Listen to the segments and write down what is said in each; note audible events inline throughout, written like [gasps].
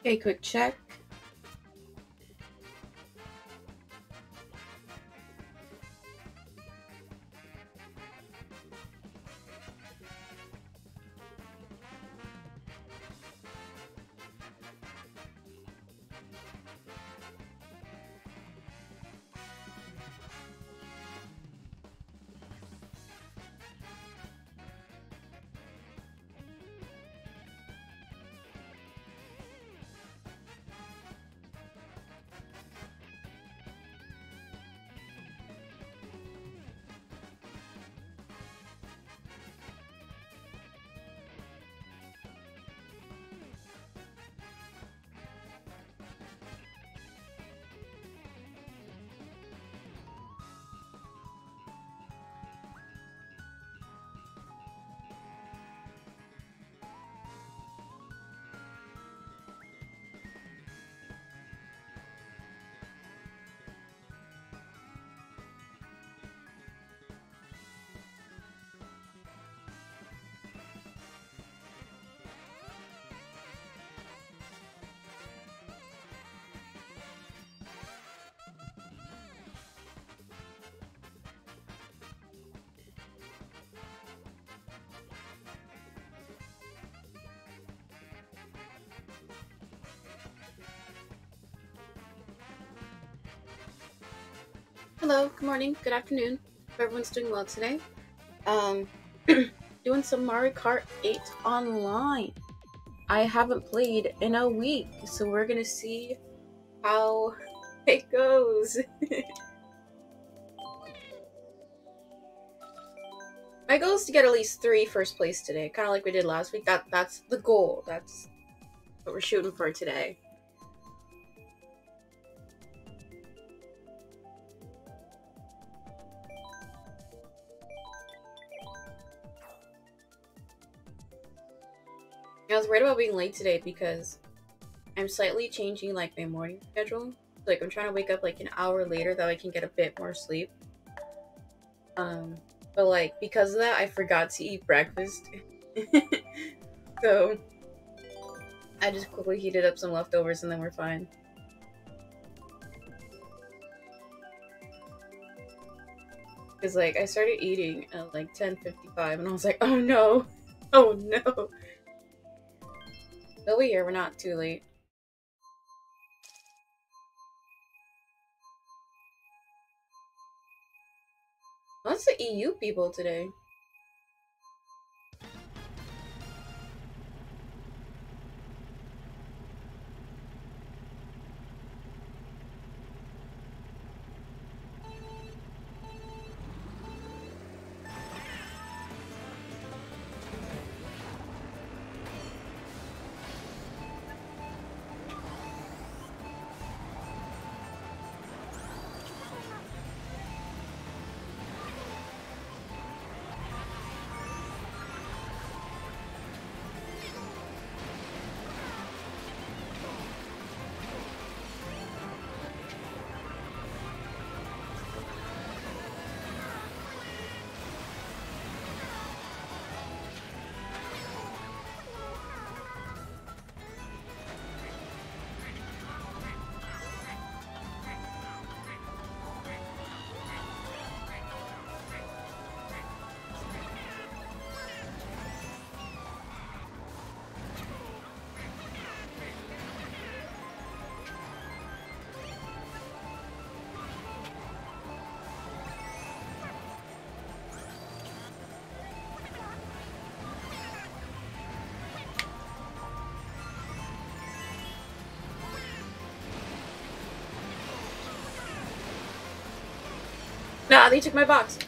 Okay, quick check. Hello, good morning, good afternoon. Hope everyone's doing well today. Um, [clears throat] doing some Mario Kart 8 online. I haven't played in a week, so we're gonna see how [laughs] it goes. [laughs] My goal is to get at least three first place today, kind of like we did last week. That that's the goal. That's what we're shooting for today. Late today because I'm slightly changing like my morning schedule. Like I'm trying to wake up like an hour later that I can get a bit more sleep. Um, but like because of that, I forgot to eat breakfast. [laughs] so I just quickly heated up some leftovers and then we're fine. Cause like I started eating at like 10:55 and I was like, oh no, [laughs] oh no. They'll be here. We're not too late. What's the EU people today? Nah, they took my box.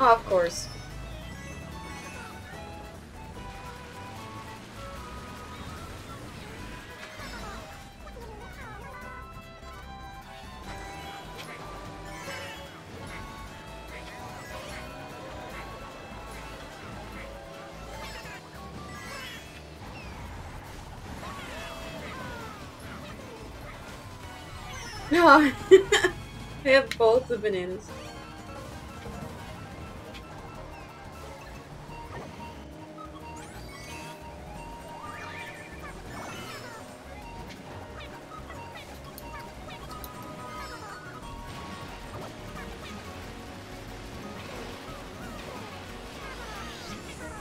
Oh, of course. Oh, [laughs] I have both the bananas.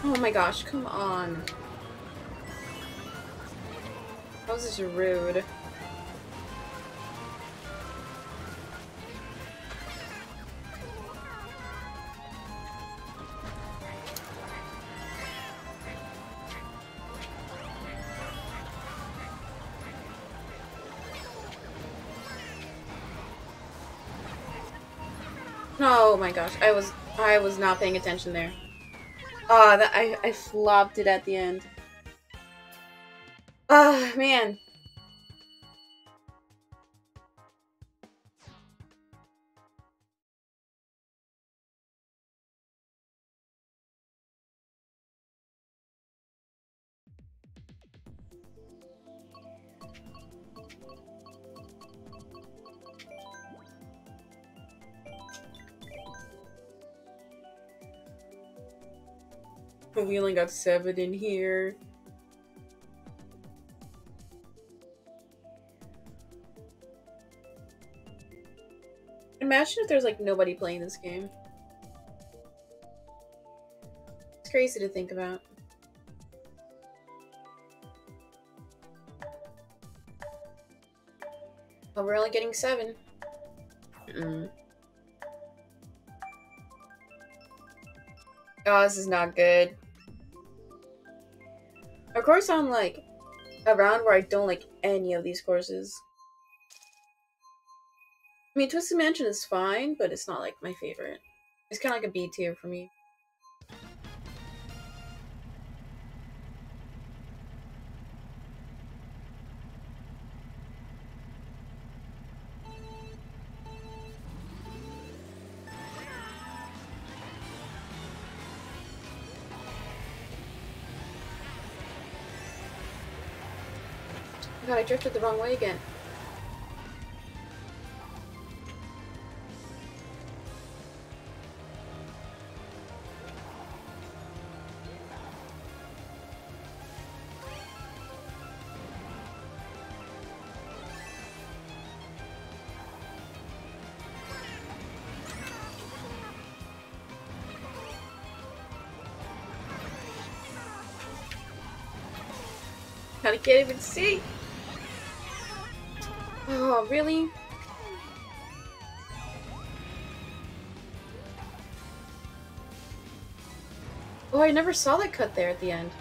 Oh my gosh, come on. How is this rude. Gosh, I was I was not paying attention there. Ah, oh, I I flopped it at the end. Ah, oh, man. Only got seven in here. Imagine if there's like nobody playing this game. It's crazy to think about. But we're only getting seven. Mm -mm. Oh, this is not good. Of course, I'm like around where I don't like any of these courses. I mean, Twisted Mansion is fine, but it's not like my favorite. It's kind of like a B tier for me. I drifted the wrong way again. I can't even see. Oh, really? Oh, I never saw that cut there at the end.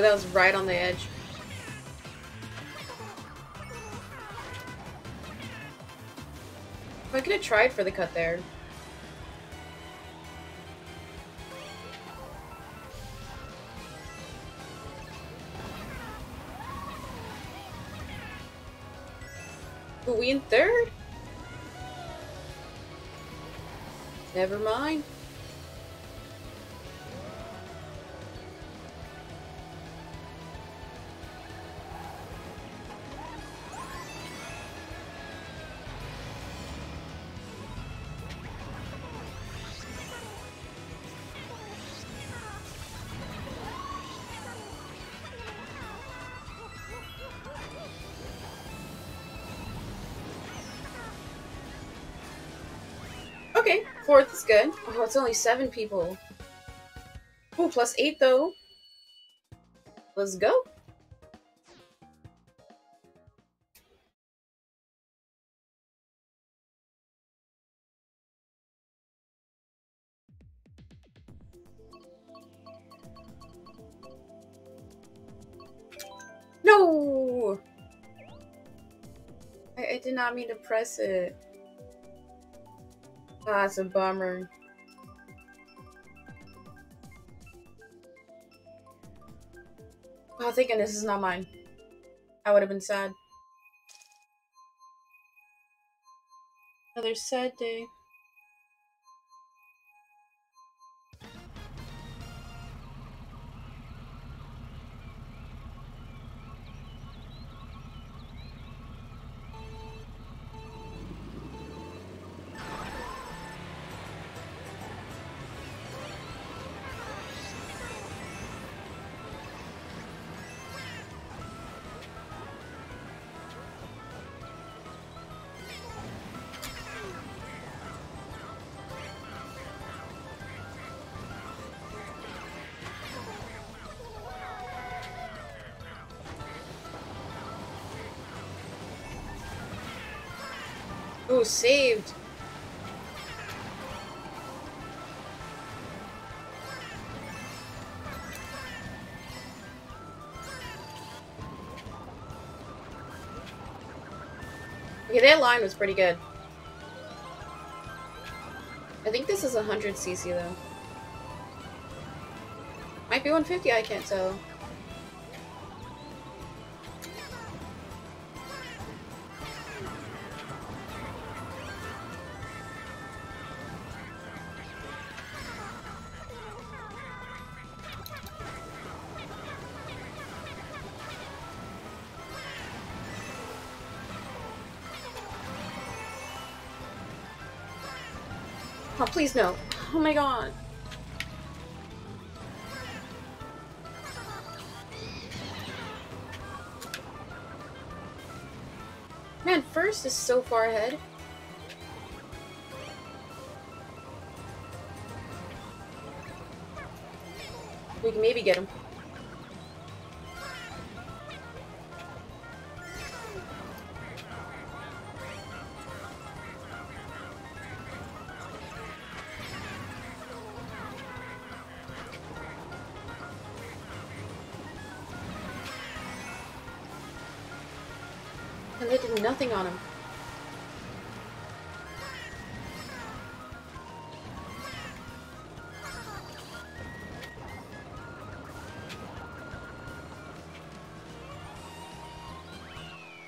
Ooh, that was right on the edge. I could have tried for the cut there. Are we in third? Never mind. Good. Oh, it's only seven people. Oh, plus eight though. Let's go. No! I, I did not mean to press it. Ah, it's a bummer. Oh, thinking this is not mine. I would have been sad. Another sad day. Saved. Okay, that line was pretty good. I think this is 100cc though. Might be 150, I can't tell. Oh, please no. Oh my god. Man, first is so far ahead. We can maybe get him. Nothing on him.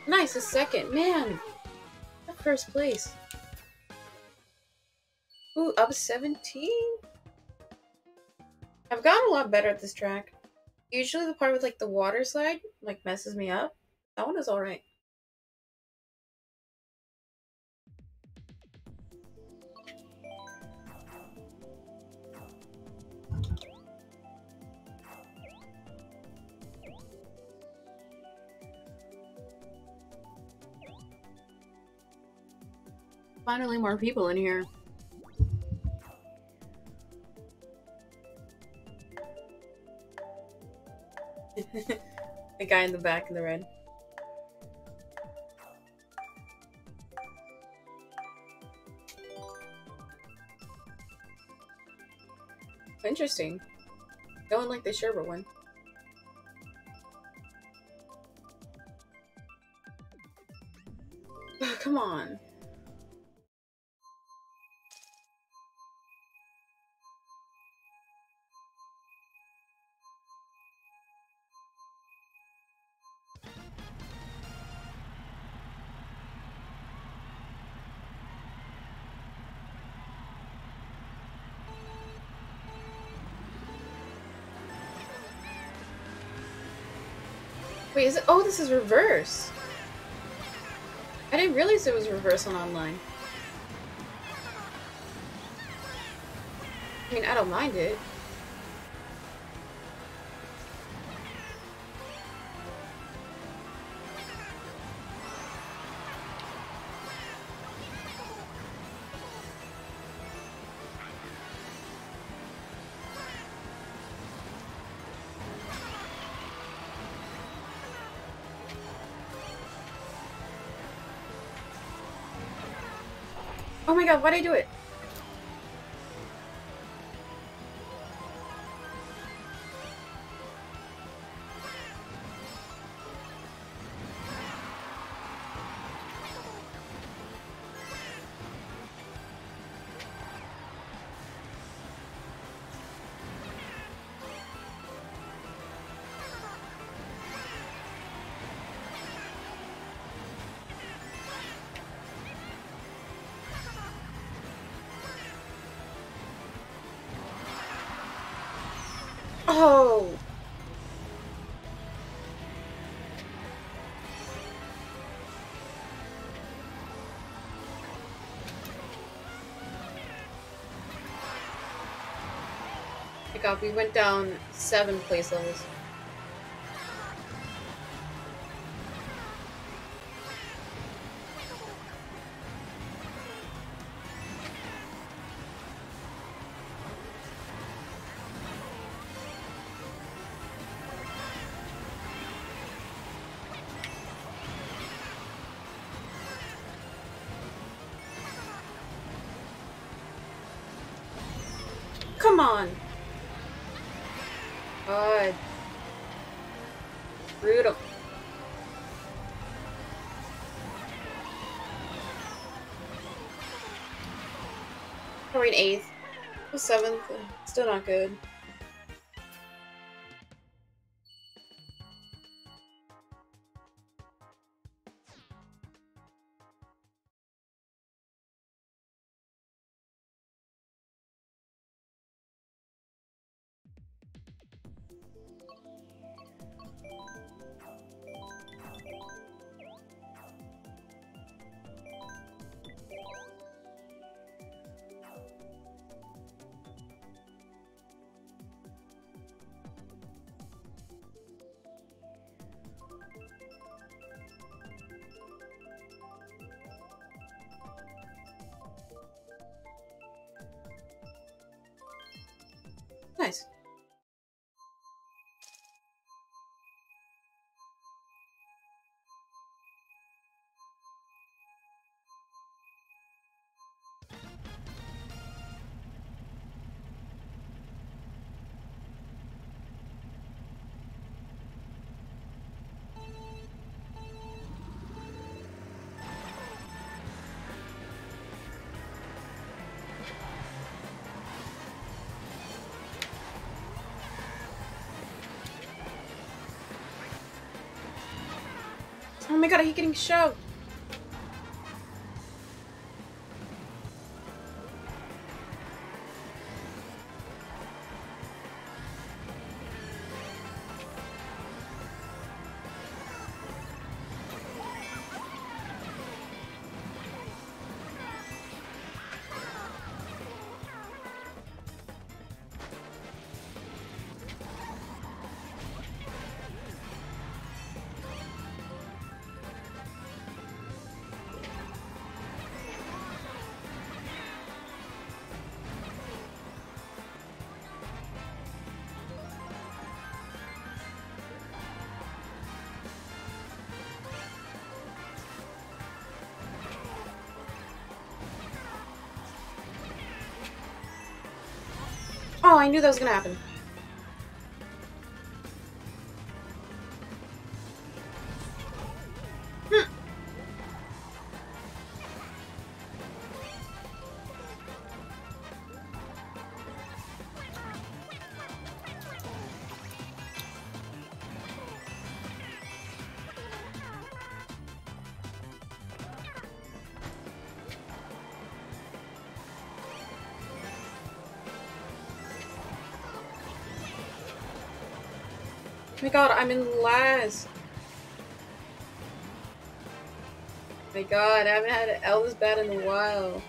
Nice, a second. Man! That first place. Ooh, up 17? I've gotten a lot better at this track. Usually the part with like the water slide like messes me up. That one is alright. Finally more people in here. [laughs] the guy in the back in the red. Interesting. Going like the Sherbert one. Is it? Oh, this is reverse. I didn't realize it was reverse on online. I mean, I don't mind it. My god, why'd I do it? Oh! My god, we went down seven place levels. Probably an eighth. Seventh. Still not good. Oh my god, I hate getting shoved. I knew that was gonna happen. My god, I'm in last. Oh my god, I haven't had an Elvis bat in a while.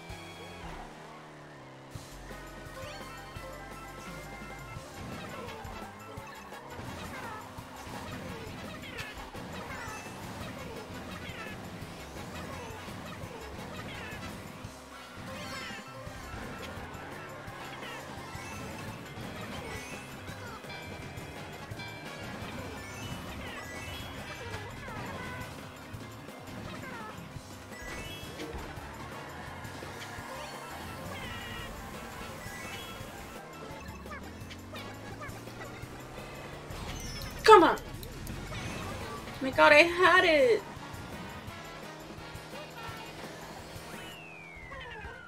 God, I had it!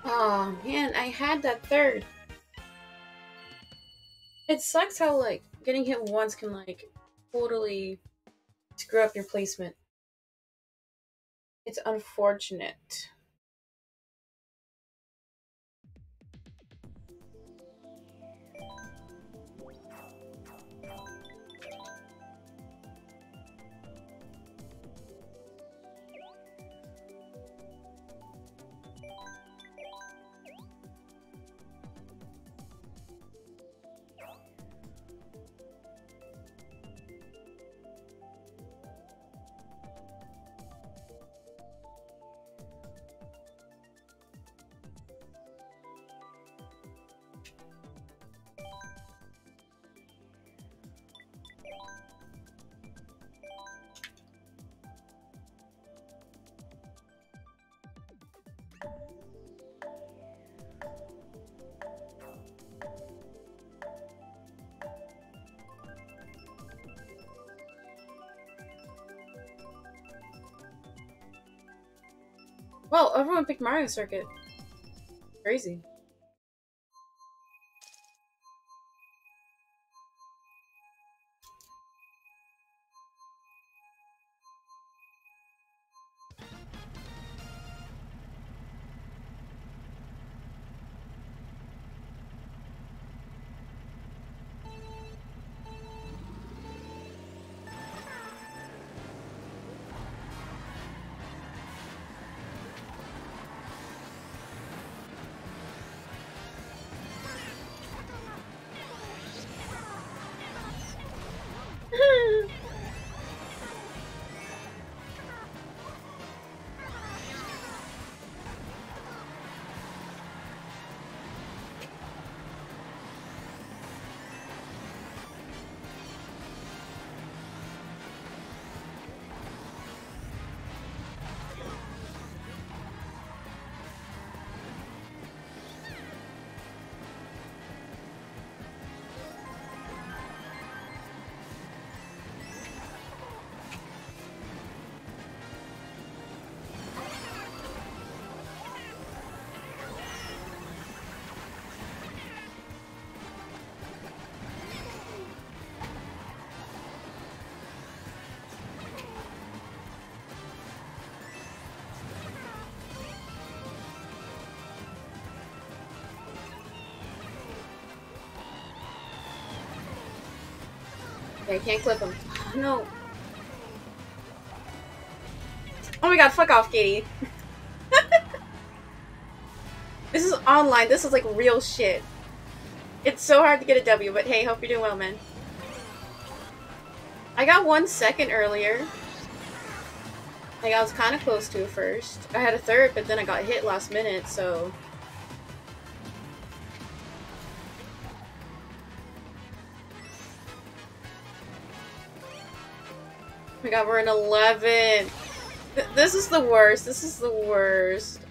Oh man, I had that third. It sucks how like getting hit once can like totally screw up your placement. It's unfortunate. Well, everyone picked Mario Circuit. Crazy. Okay, I can't clip him. no. Oh my god, fuck off, Katie. [laughs] this is online. This is like real shit. It's so hard to get a W, but hey, hope you're doing well, man. I got one second earlier. Like, I was kind of close to first. I had a third, but then I got hit last minute, so... god, we're in 11. Th this is the worst. This is the worst.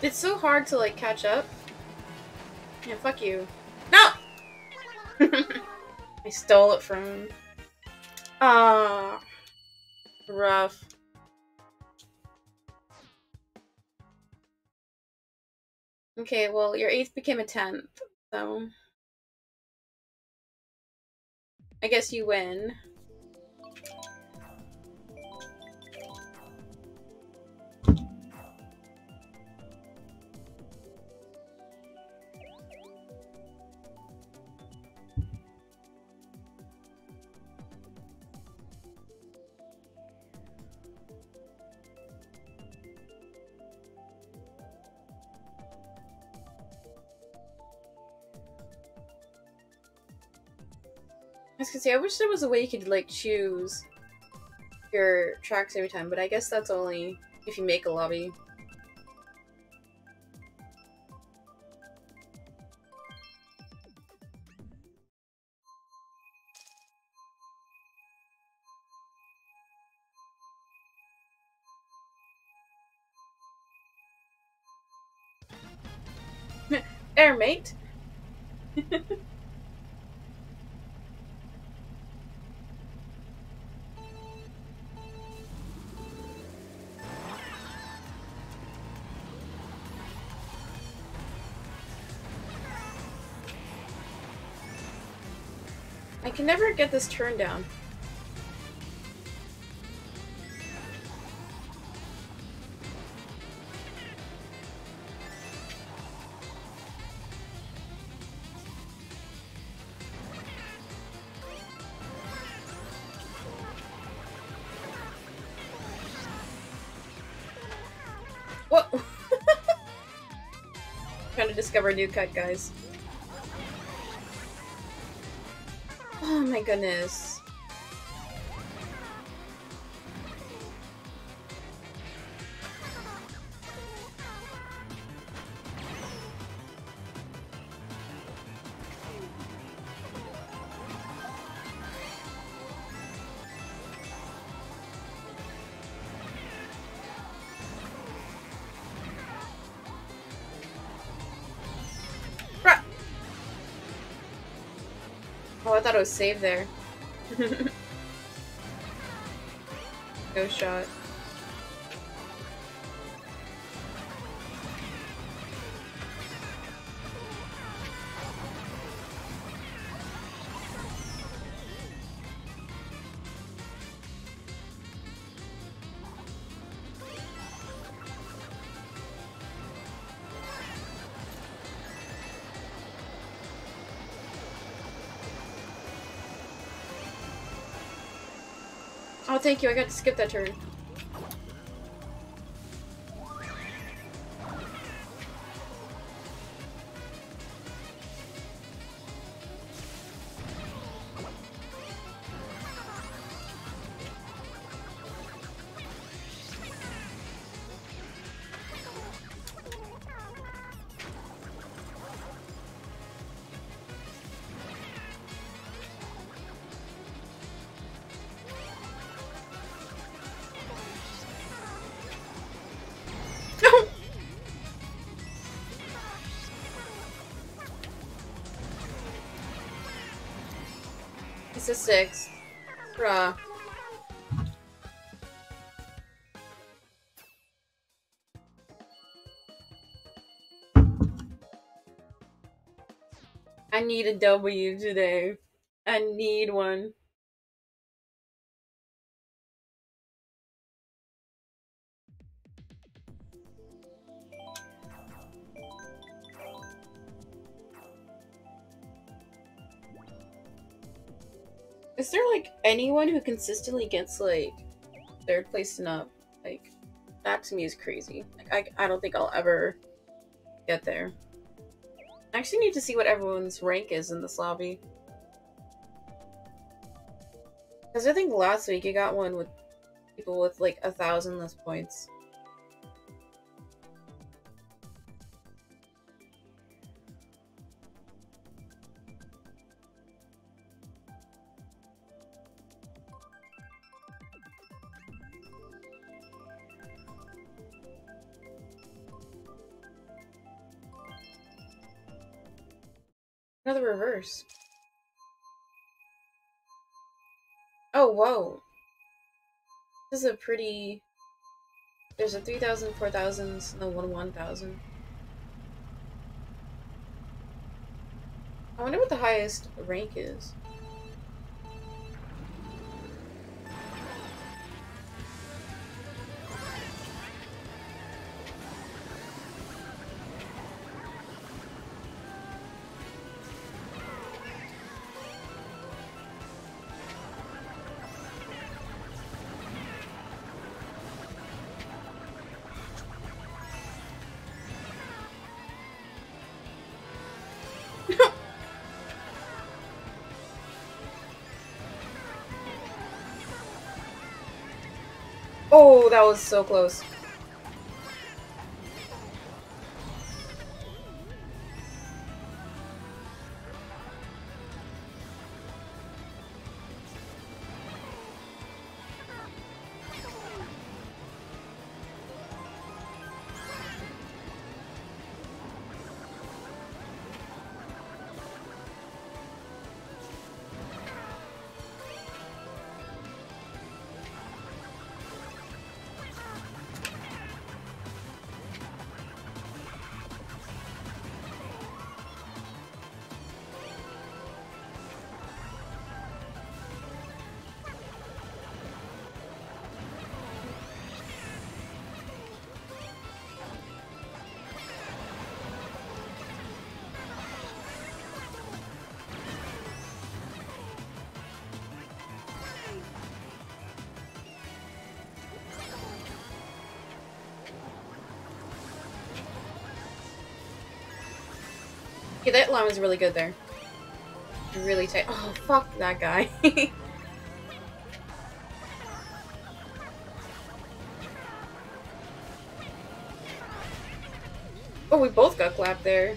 It's so hard to, like, catch up. Yeah, fuck you. No! [laughs] I stole it from him. Ah. Rough. Okay, well, your 8th became a 10th, so... I guess you win. Was gonna say, I wish there was a way you could, like, choose your tracks every time, but I guess that's only if you make a lobby. [laughs] Air mate. [laughs] can never get this turn down. What? [laughs] Trying to discover a new cut, guys. My goodness. I thought it was saved there. [laughs] Go shot. Thank you. I got to skip that turn. A six. Bruh. I need a W today. I need one. Anyone who consistently gets like third place and up? Like that to me is crazy. Like I I don't think I'll ever get there. I actually need to see what everyone's rank is in this lobby. Because I think last week you got one with people with like a thousand less points. Oh, whoa. This is a pretty... There's a 3,000, 4,000, and then one 1,000. I wonder what the highest rank is. That was so close. That line was really good there. Really tight. Oh, fuck that guy. [laughs] oh, we both got clapped there.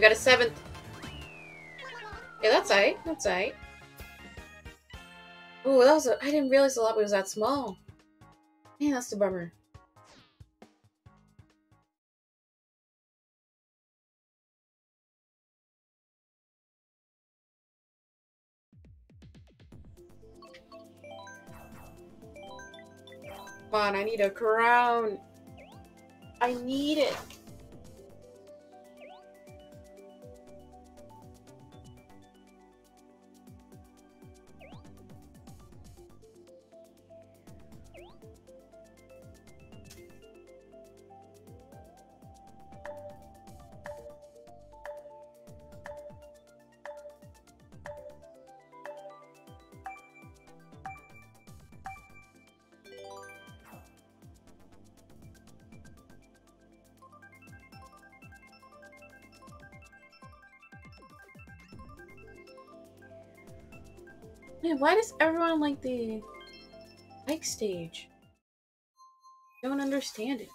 I've got a seventh. Yeah, that's aight. That's aight. Oh, that was a- I didn't realize the lobby was that small. Man, that's the bummer. Come on, I need a crown. I need it. Everyone like the bike stage? Don't understand it.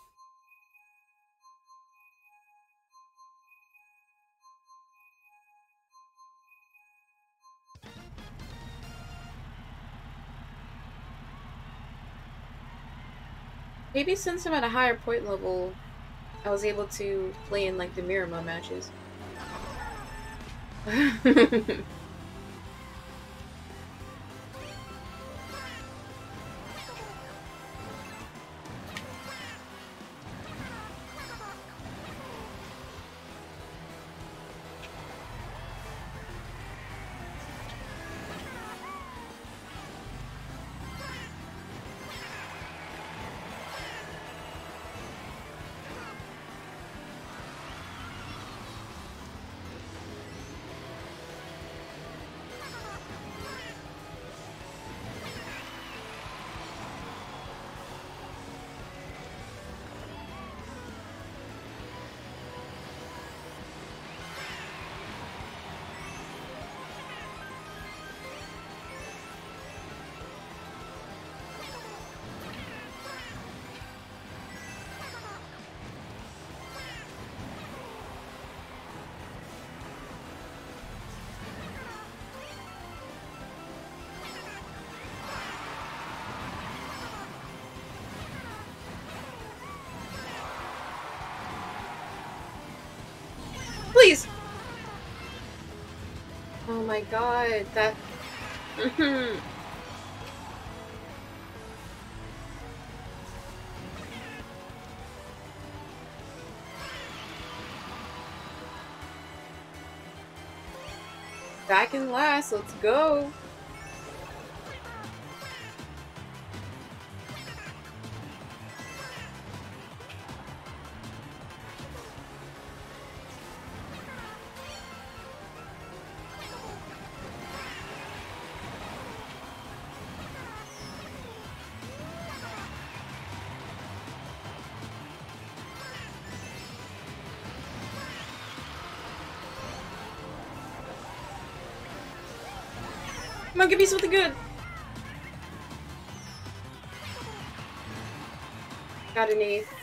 Maybe since I'm at a higher point level, I was able to play in like the Miramon matches. [laughs] my god, that... Mhm. Back in last, let's go! Come on, give me something good! Got an eighth.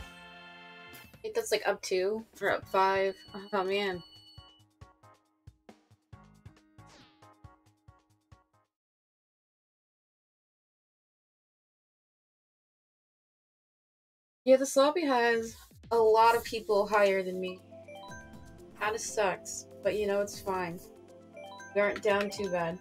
I think that's like up two or up five. Oh, oh man. Yeah, this lobby has a lot of people higher than me. Kinda sucks, but you know, it's fine. We aren't down too bad.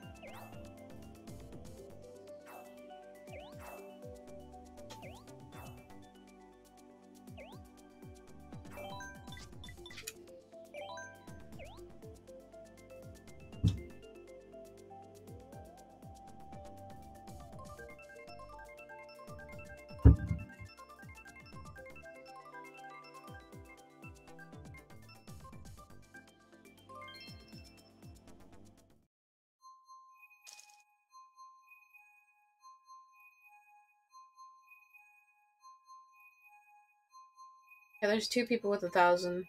There's two people with a thousand.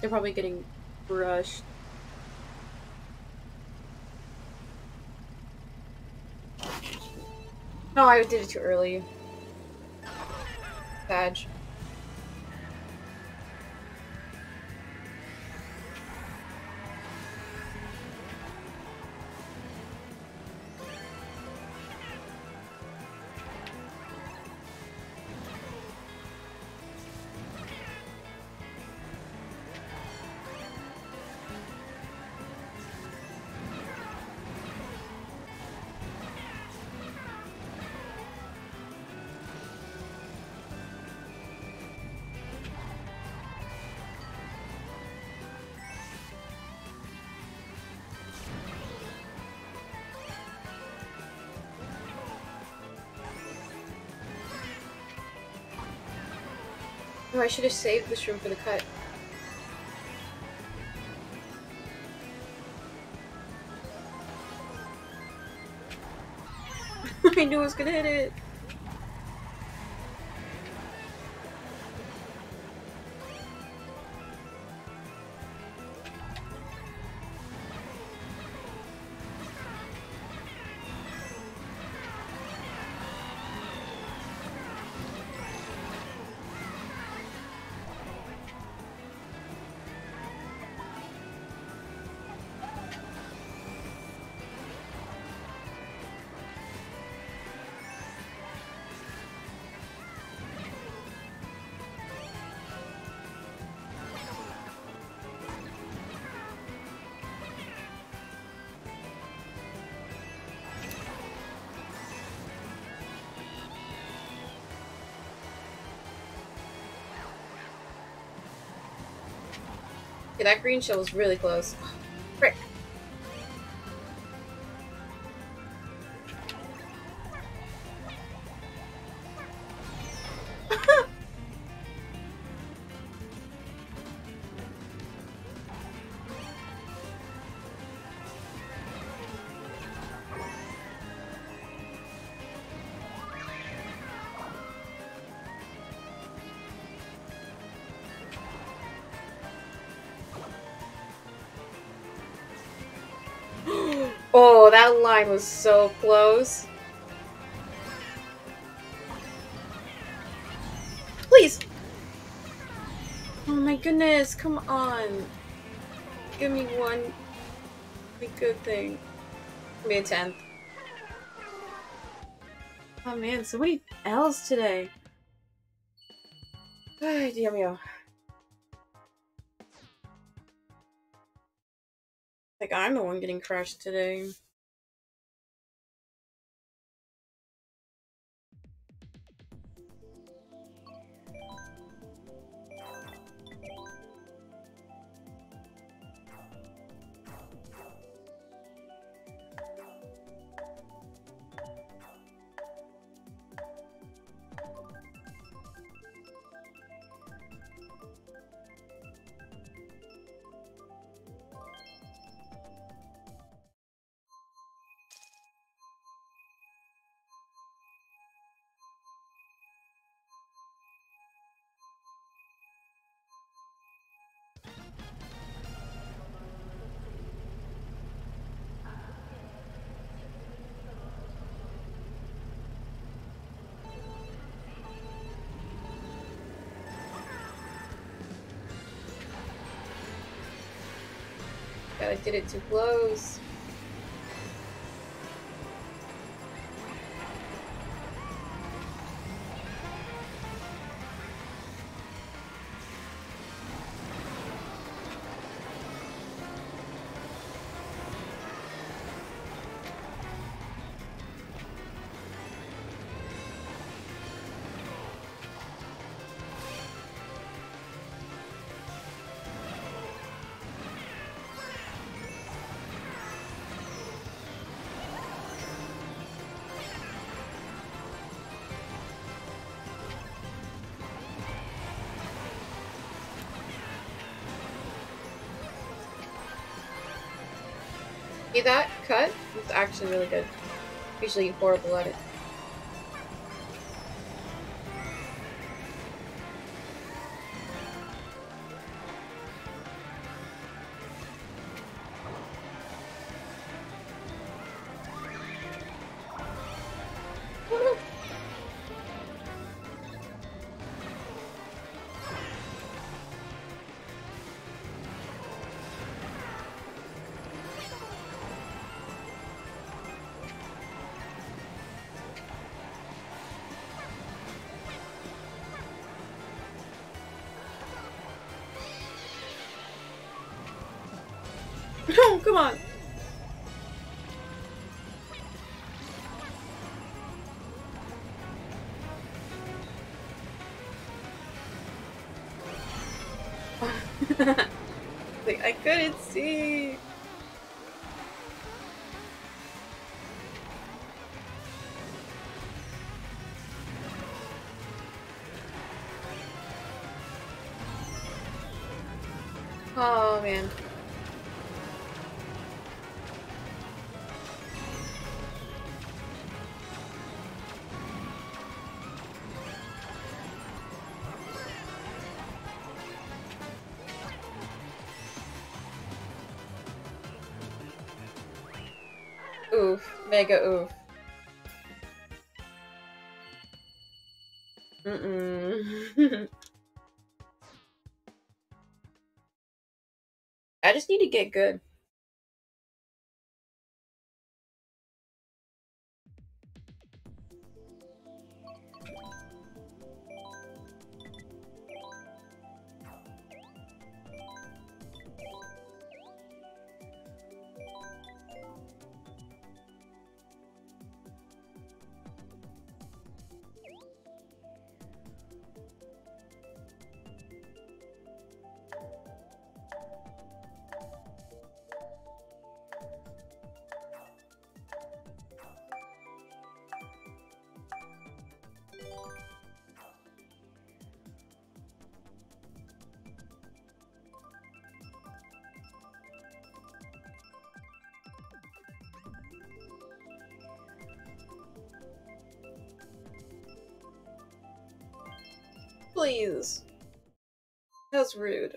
They're probably getting rushed. No, I did it too early. Badge. I should have saved this room for the cut. [laughs] I knew I was gonna hit it. That green shell was really close. Oh, that line was so close. Please! Oh my goodness, come on. Give me one good thing. Give me a 10th. Oh man, so many L's today. Ay, Dios mío. Like I'm the one getting crushed today. Did it too close. Cut? It's actually really good. Usually horrible at it. Couldn't see. Oof. Mega oof. Mm-mm. [laughs] I just need to get good. Rude.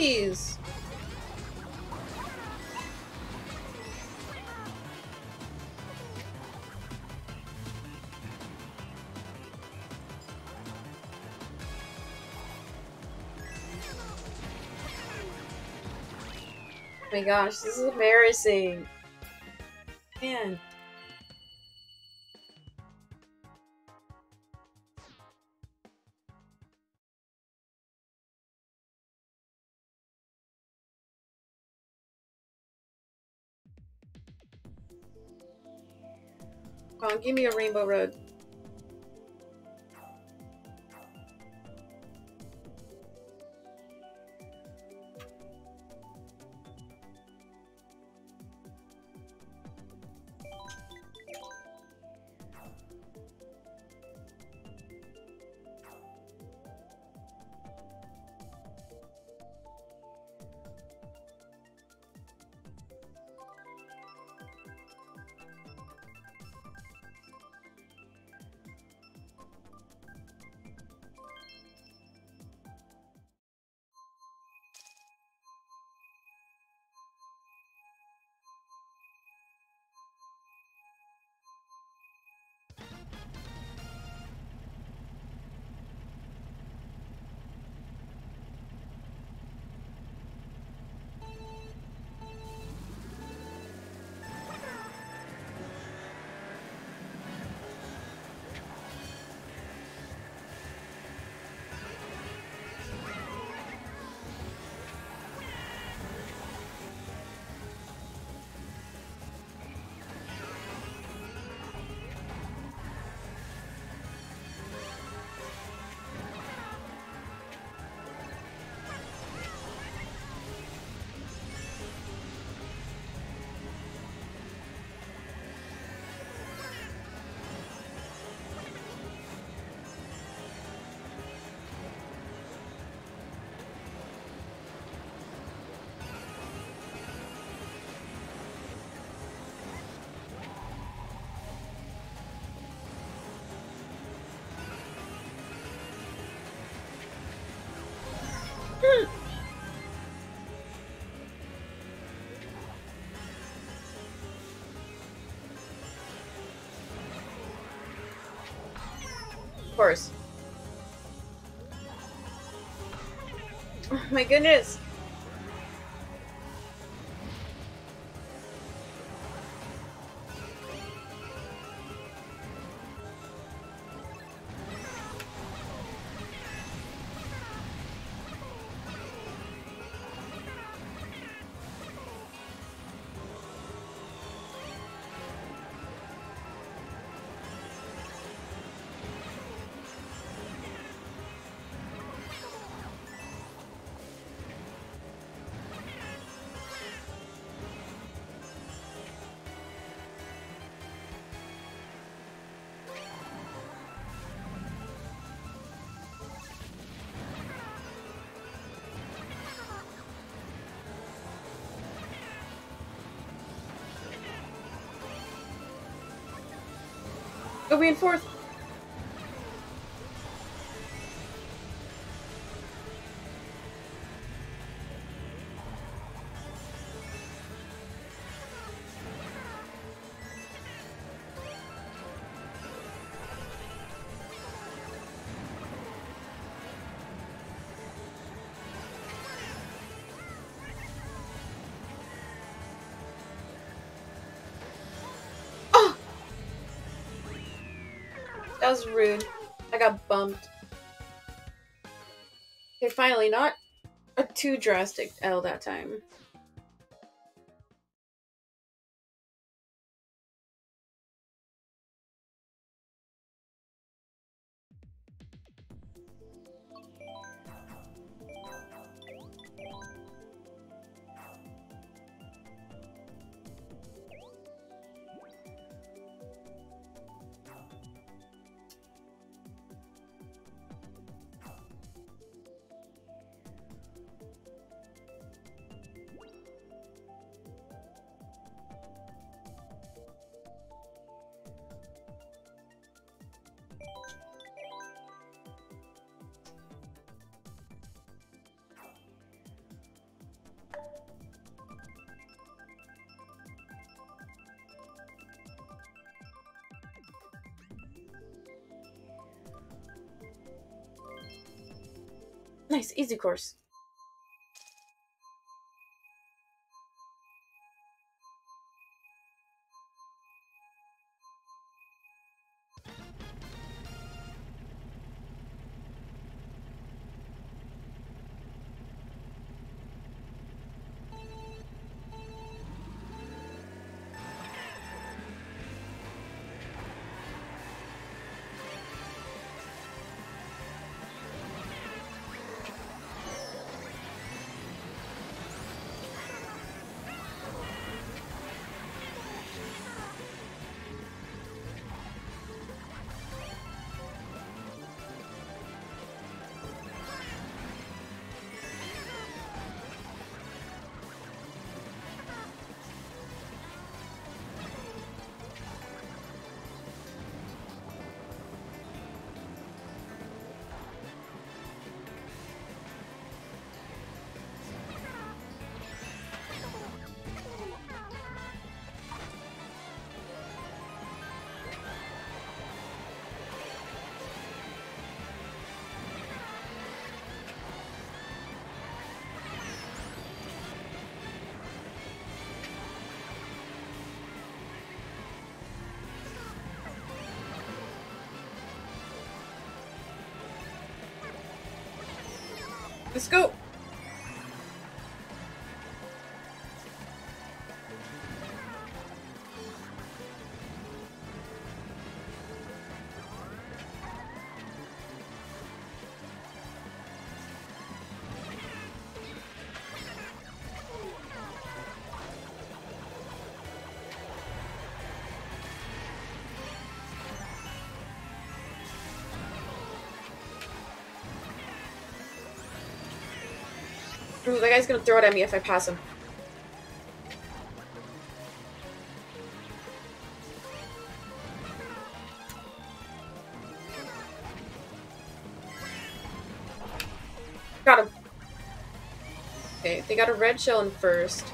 Oh my gosh, this is embarrassing. Man. Give me a rainbow road. Course. Oh my goodness. Go That was rude. I got bumped. Okay, finally, not a too drastic L that time. Easy course. Let's go! Guy's gonna throw it at me if I pass him. Got him. Okay, they got a red shell in first.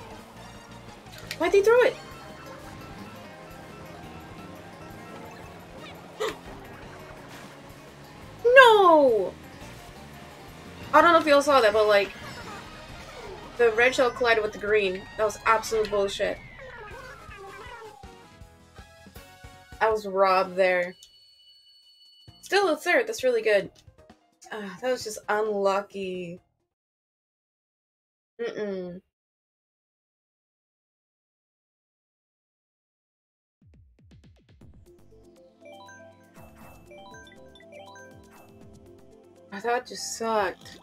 Why'd they throw it? [gasps] No! I don't know if you all saw that, but like, the red shell collided with the green. That was absolute bullshit. I was robbed there. Still, a third. That's really good. Uh, that was just unlucky. Mm-mm. It just sucked.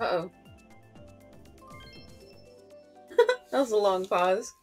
Uh-oh. [laughs] that was a long pause.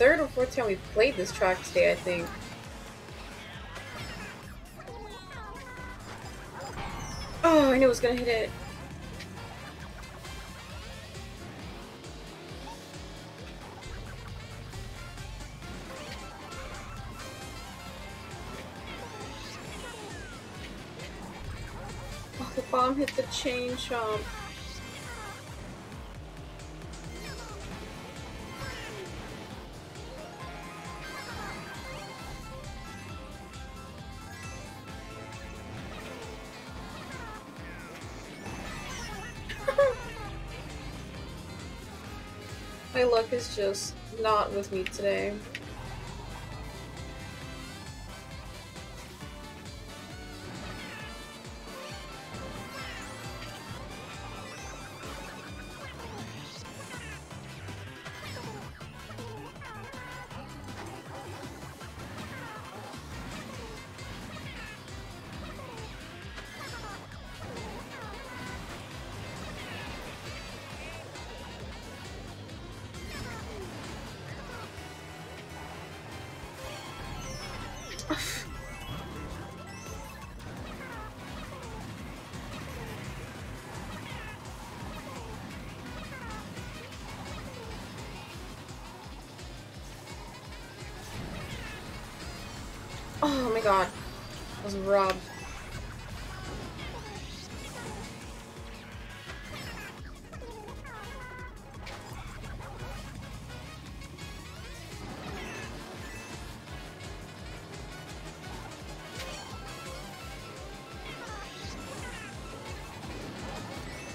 Third or fourth time we've played this track today, I think. Oh, I knew it was gonna hit it. Oh, the bomb hit the chain chomp. Is just not with me today. Was robbed.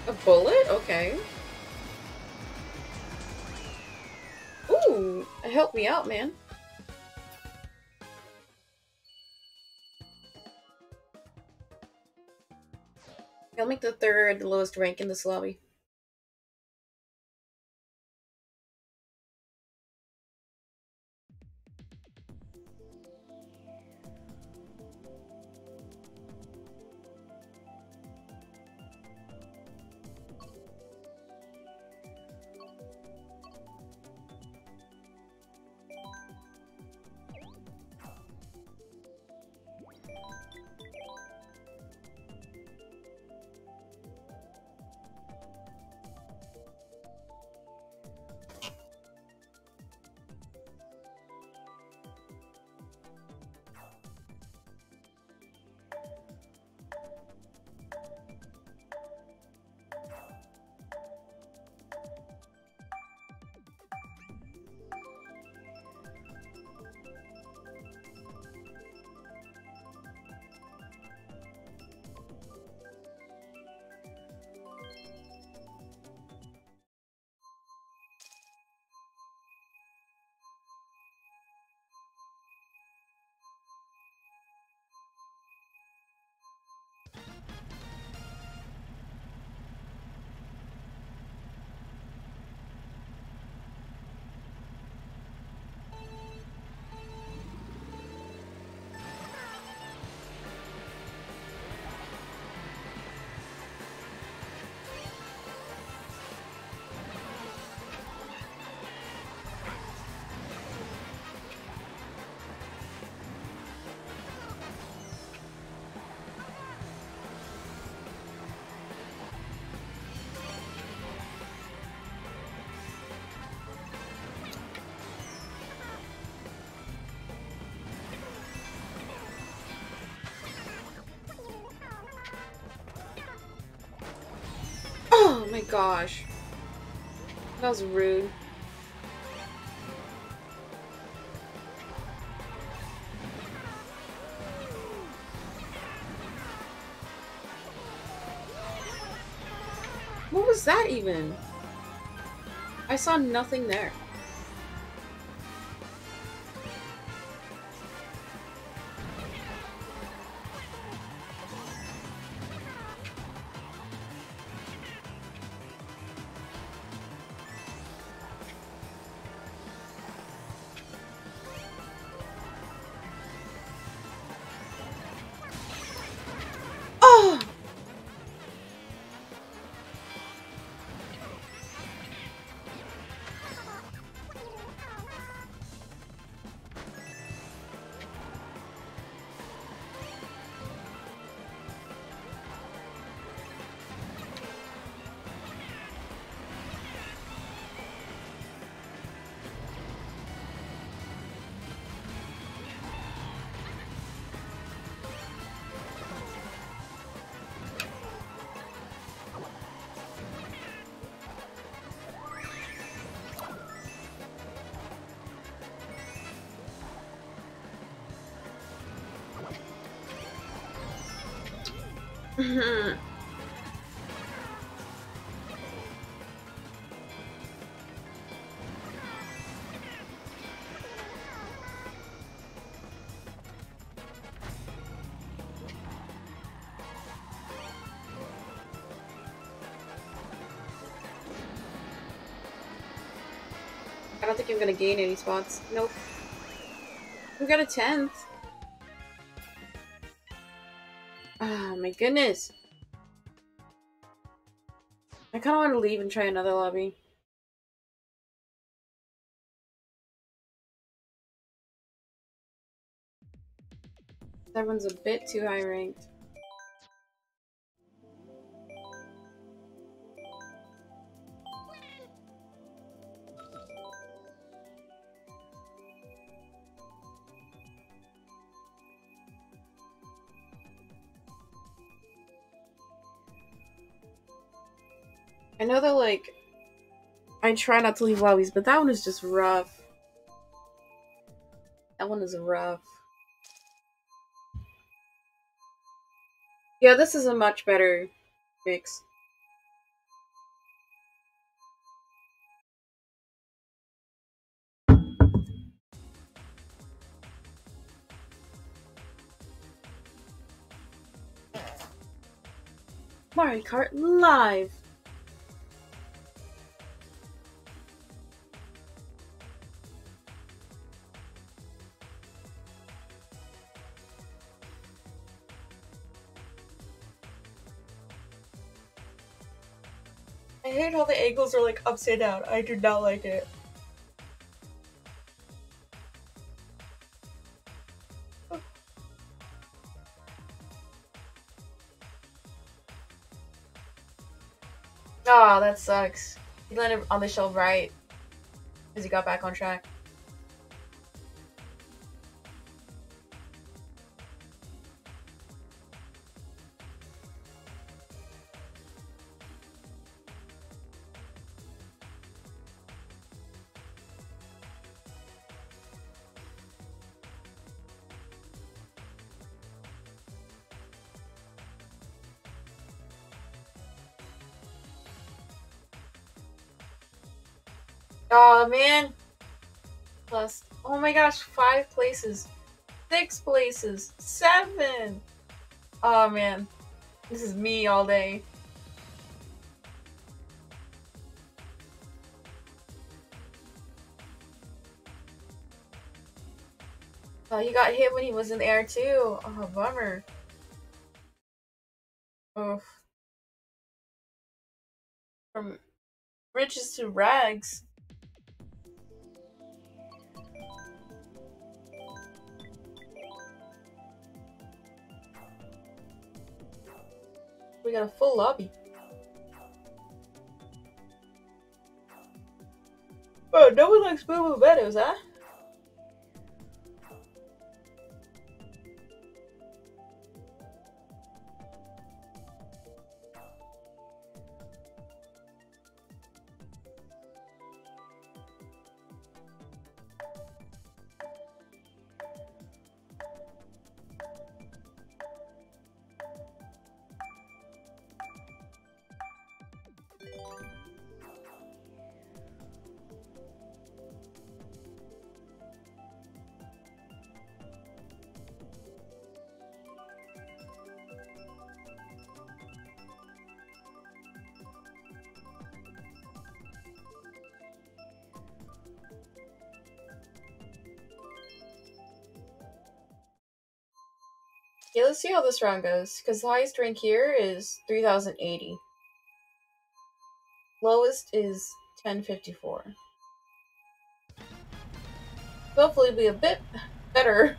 A bullet? Okay. Ooh, help me out, man. I'll make the third lowest rank in this lobby. That was rude. What was that even? I saw nothing there. Mm-hmm. [laughs] I don't think I'm gonna gain any spots. Nope. We got a 10th. My goodness. I kind of want to leave and try another lobby. That one's a bit too high ranked. I know that, like, I try not to leave lobbies, but that one is just rough. That one is rough. Yeah, this is a much better mix. Mario Kart Live! Hate how the angles are like upside down. I do not like it. Oh, that sucks. He landed on the shelf right as he got back on track. Gosh, five places, six places, seven. Oh man, this is me all day. Oh, he got hit when he was in the air too. Oh, bummer. Oof. From riches to rags. We got a full lobby. Oh, no one likes Moo Moo Meadows, huh? Okay, let's see how this round goes. Because the highest rank here is 3080. Lowest is 1054. Hopefully be a bit better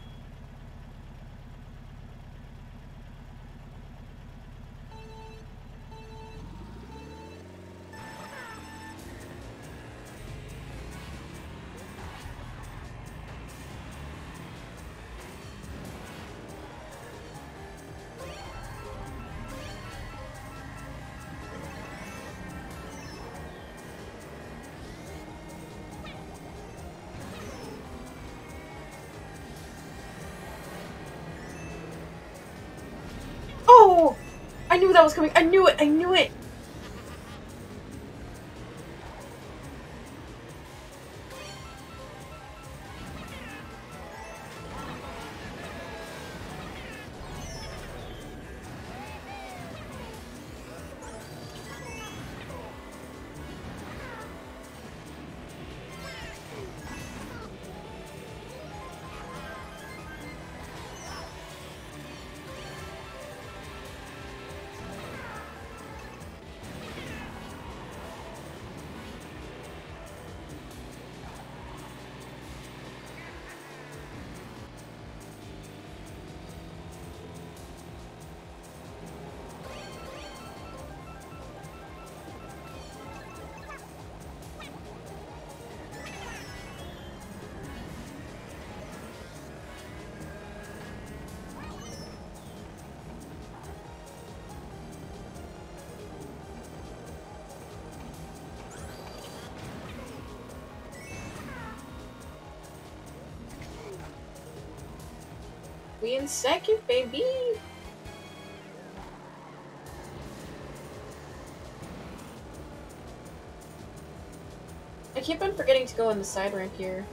was coming. I knew it. I knew it. Second, baby. I keep on forgetting to go on the side ramp here.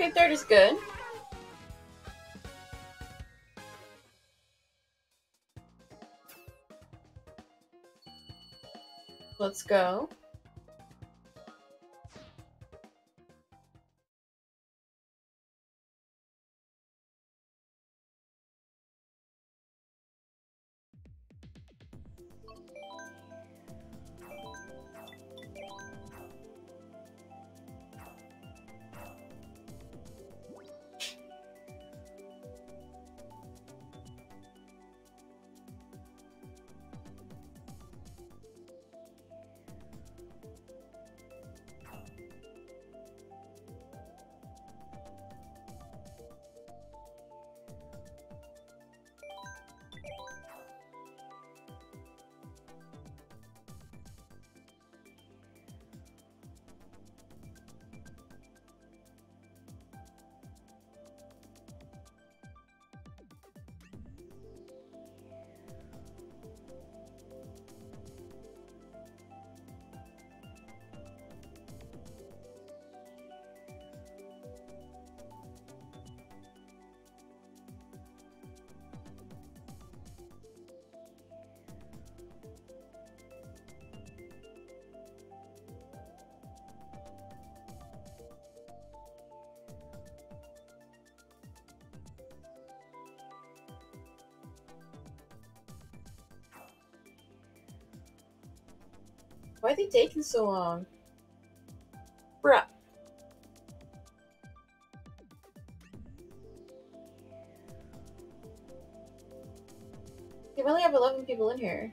Okay, third is good. Let's go. Why are they taking so long? Bruh. You only have 11 people in here.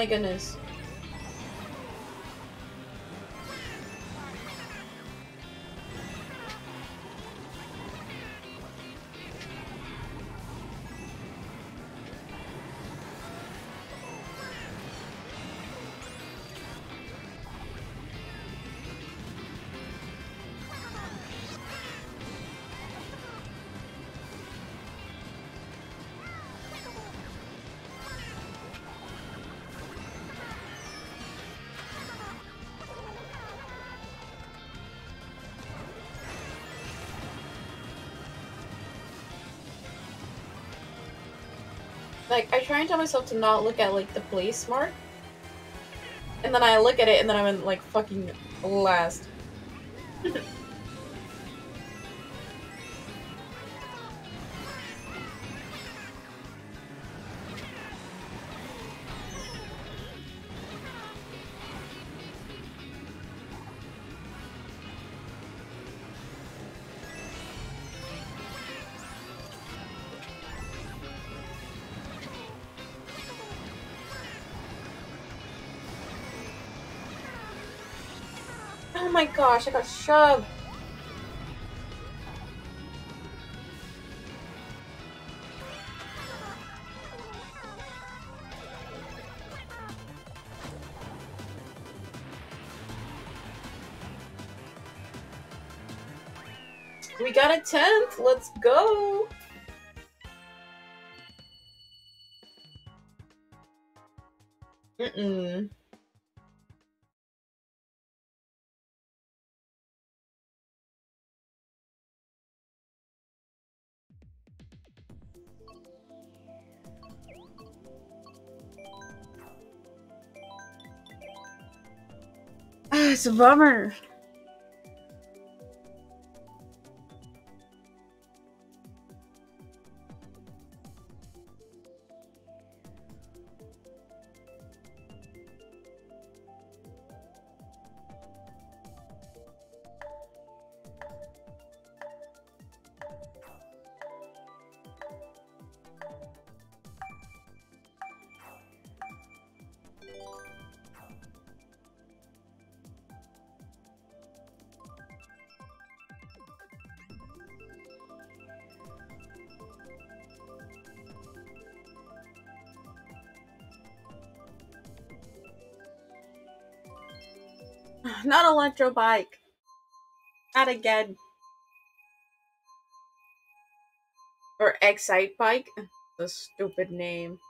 My goodness. Try and tell myself to not look at, like, the place mark. And then I look at it and then I'm in, like, fucking last. [laughs] my gosh, I got shoved. We got a 10th. Let's go. A bummer. Not electro bike. Not again. Or excite bike. The stupid name.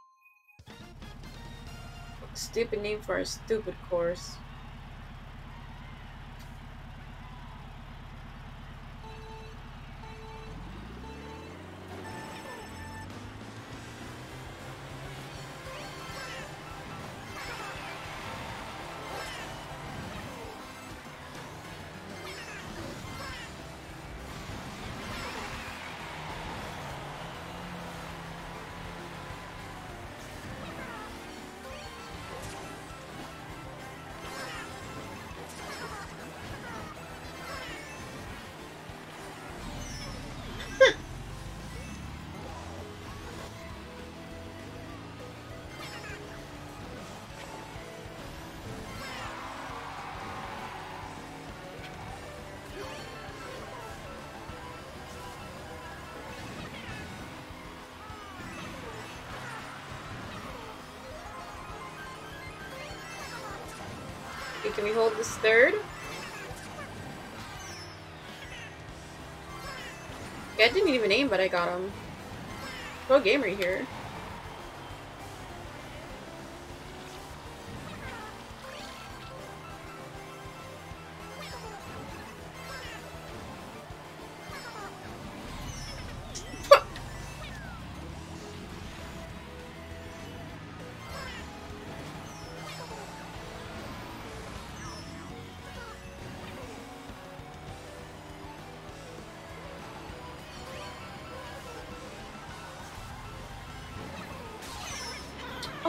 Stupid name for a stupid course. Can we hold this third? Yeah, I didn't even aim, but I got him. Pro gamer here.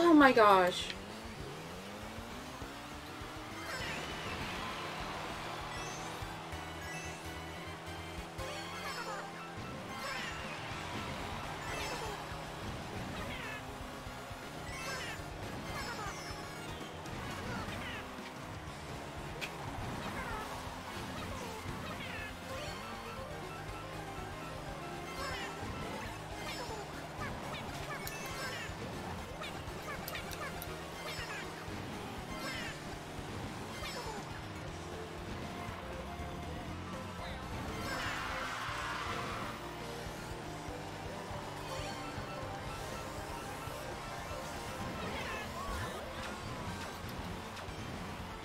Oh my gosh.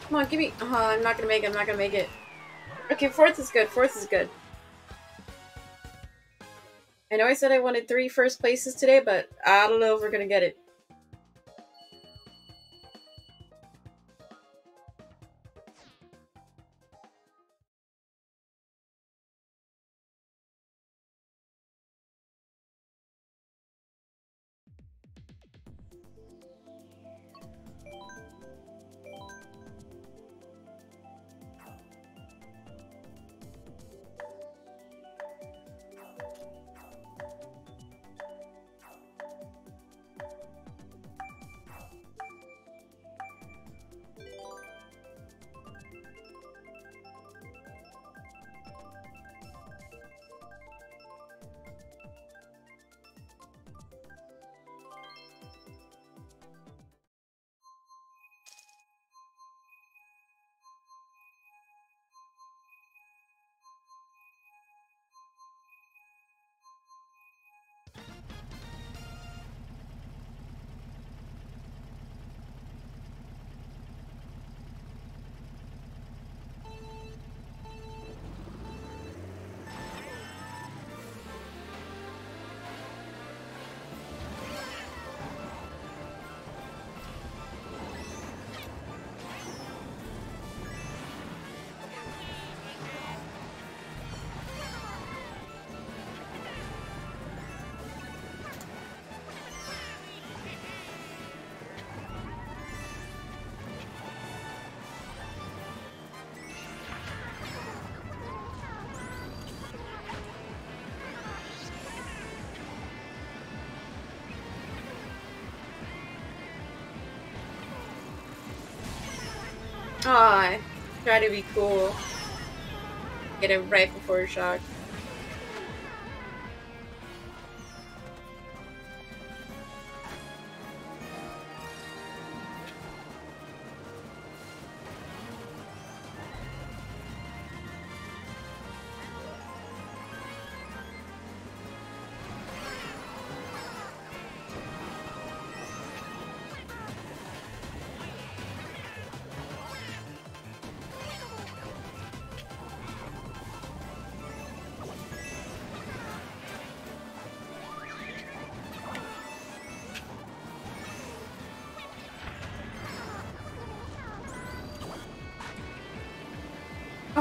Come on, give me. Oh, I'm not gonna make it. I'm not gonna make it. Okay, fourth is good. Fourth is good. I know I said I wanted three first places today, but I don't know if we're gonna get it. Try to be cool. Get it right before shock.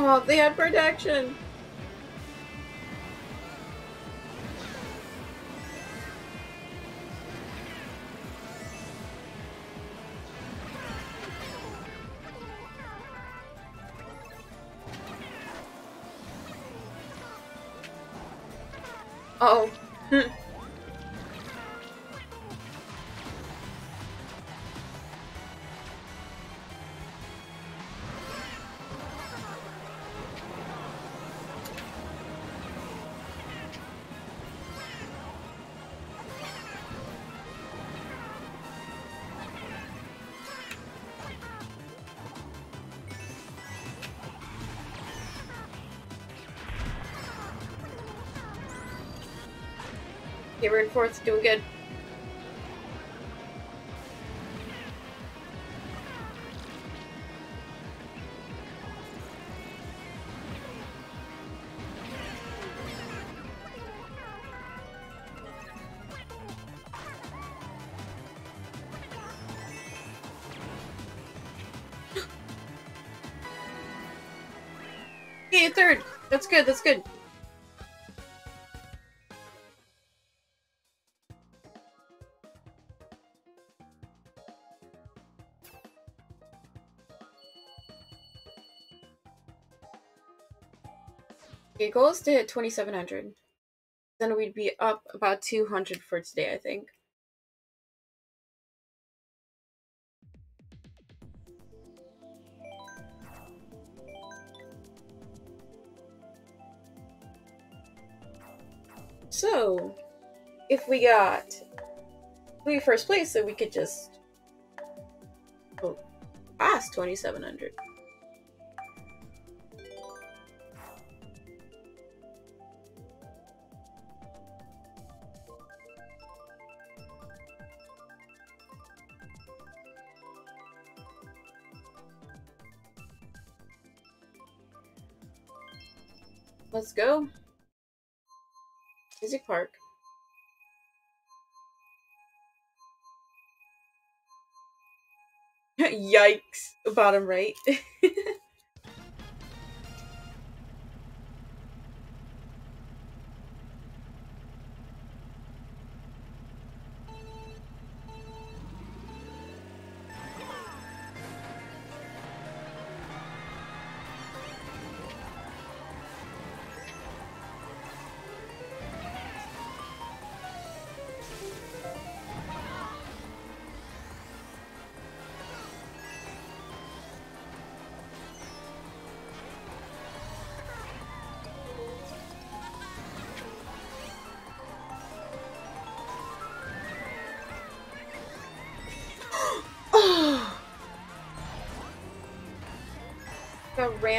Oh, they had protection. Oh. [laughs] Fourth, doing good. [gasps] Okay, third. That's good, that's good. Goal is to hit 2700. Then we'd be up about 200 for today, I think. So, if we got three first place, then we could just go past 2700. Yikes. Bottom right. [laughs]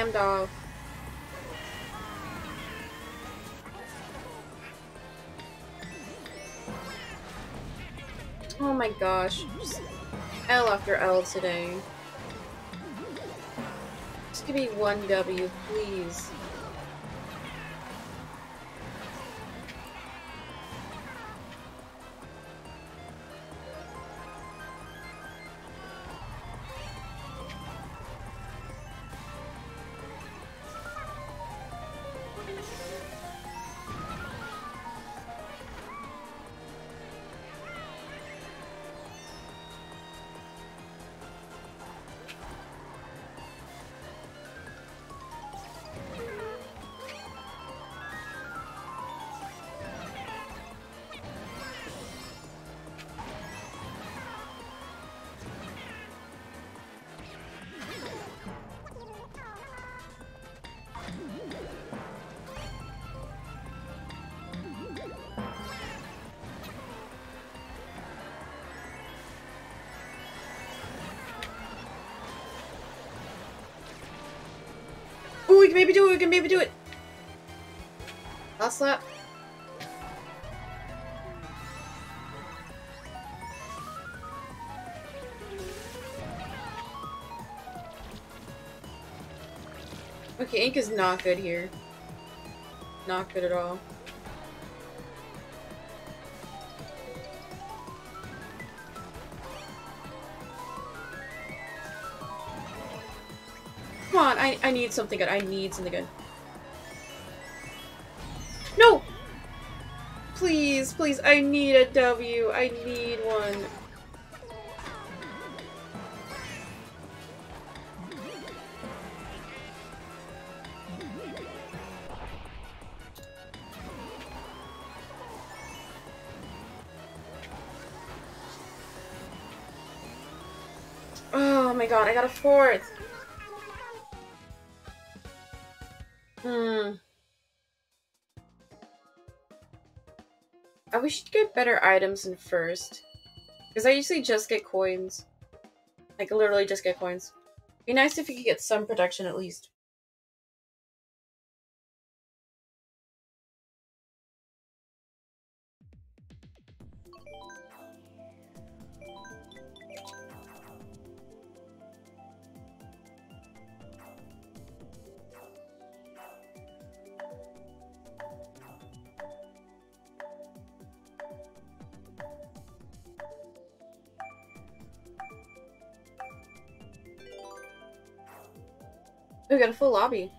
Rammed off. Oh my gosh. L after L today. Just give me one W, please. Maybe do it, we can maybe do it! Last lap. Okay, ink is not good here. Not good at all. Need something good. I need something good. No! Please, please, I need a W. I need one. Oh my god, I got a fourth. Better items in first. Because I usually just get coins. Like, literally just get coins. Be nice if you could get some production at least. Full lobby.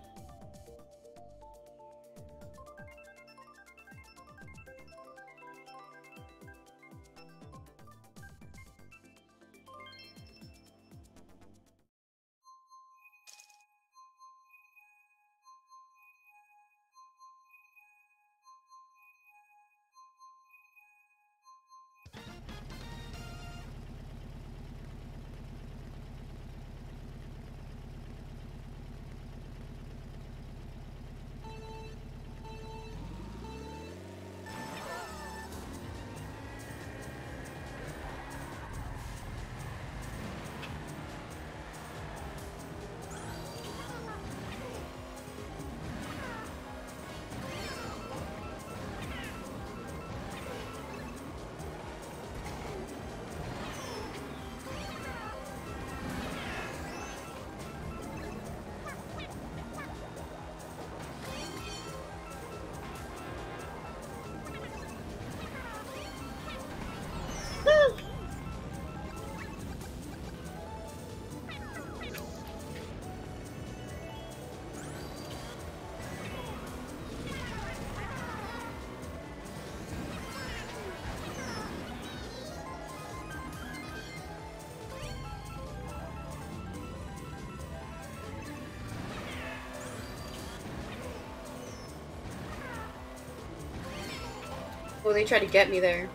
Oh, they tried to get me there.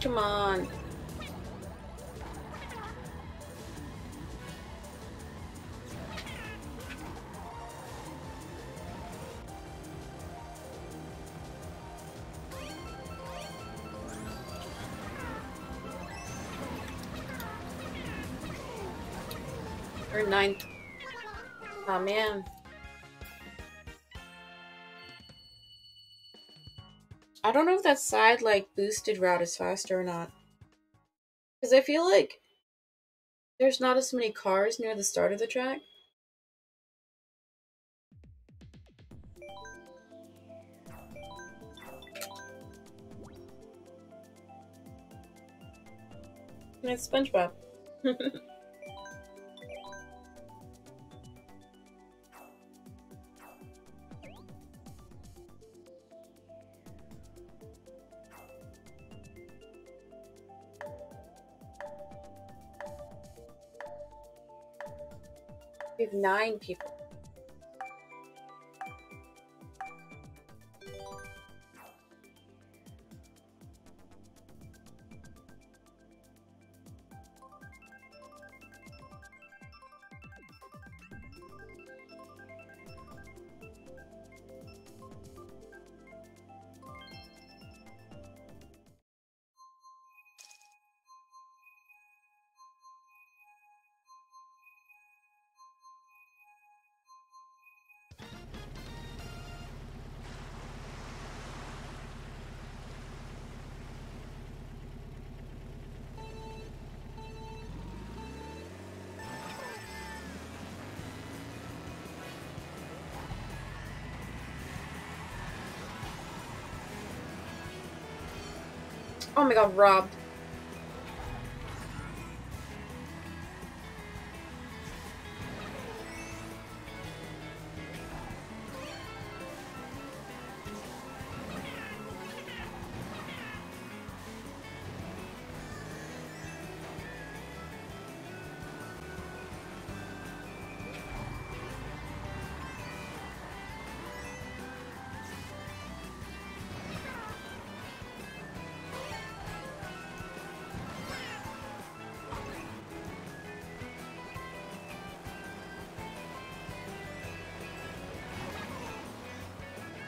Come on. Or ninth. Oh man. I don't know if that side, like, boosted route is faster or not. Because I feel like there's not as many cars near the start of the track. It's SpongeBob. [laughs] nine people. Oh my god, robbed.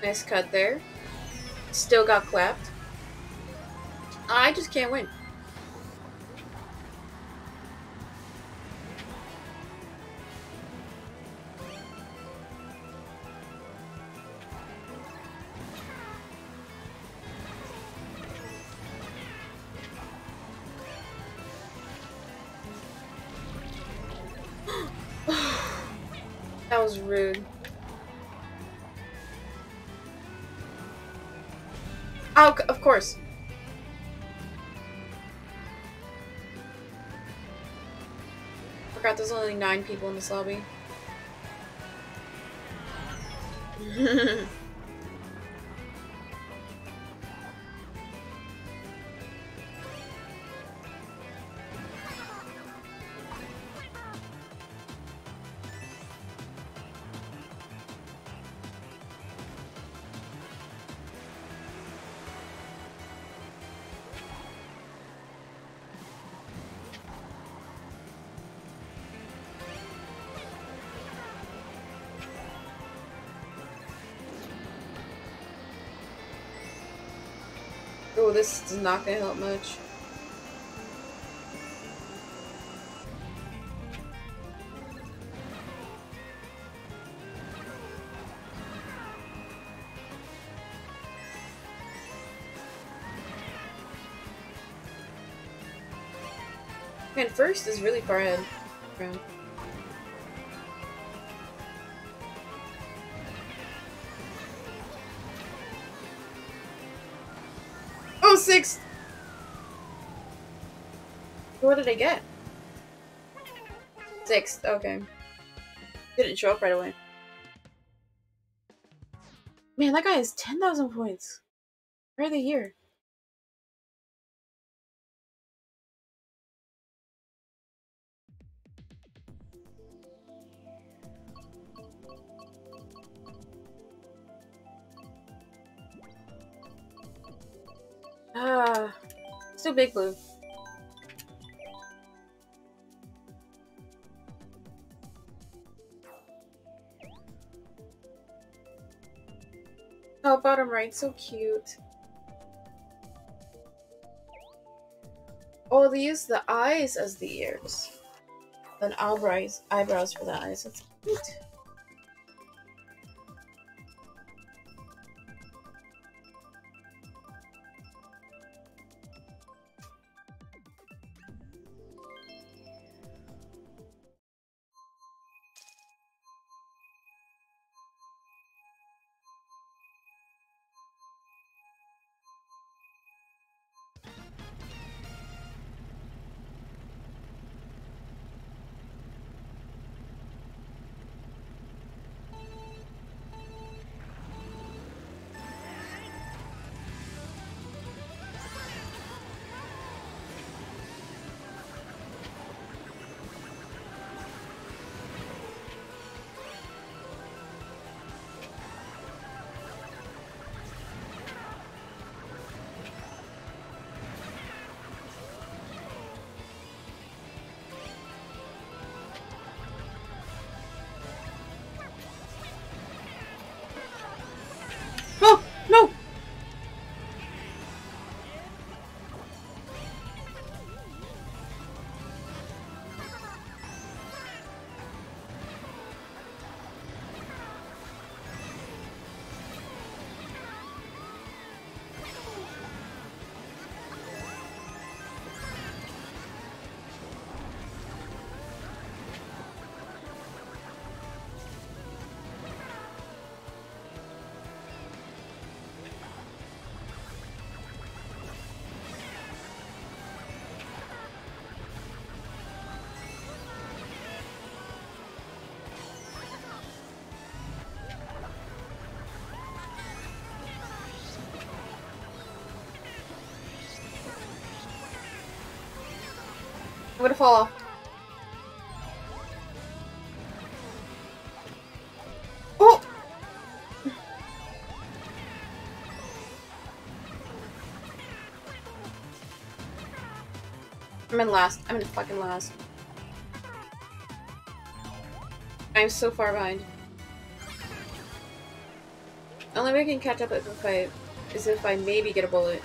Nice cut there. Still got clapped. I just can't win. [gasps] that was rude. Oh, of course. Forgot there's only nine people in this lobby. [laughs] is not gonna help much. And first is really far ahead. Did I get? Sixth, okay. Didn't show up right away. Man, that guy has 10,000 points. Why are they here? Ah, still big blue. Right, so cute. Oh, they use the eyes as the ears. Then eyebrows, eyebrows for the eyes. That's cute. I'm gonna fall. Oh! I'm in last. I'm in fucking last. I'm so far behind. Only way I can catch up if I is if I maybe get a bullet.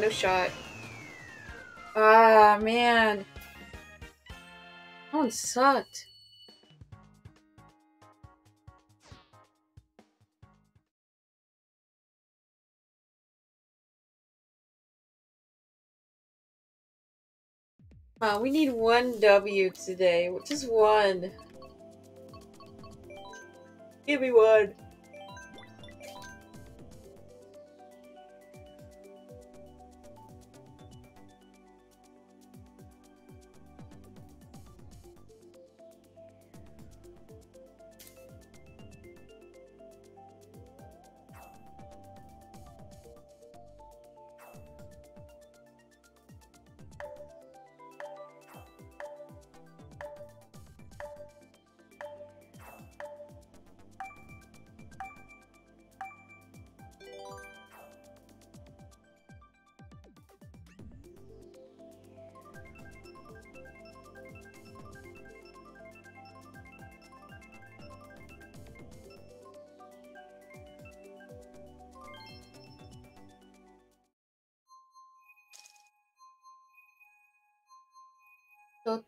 No shot. Ah, man. That one sucked. Uh, we need one W today. Just one. Give me one.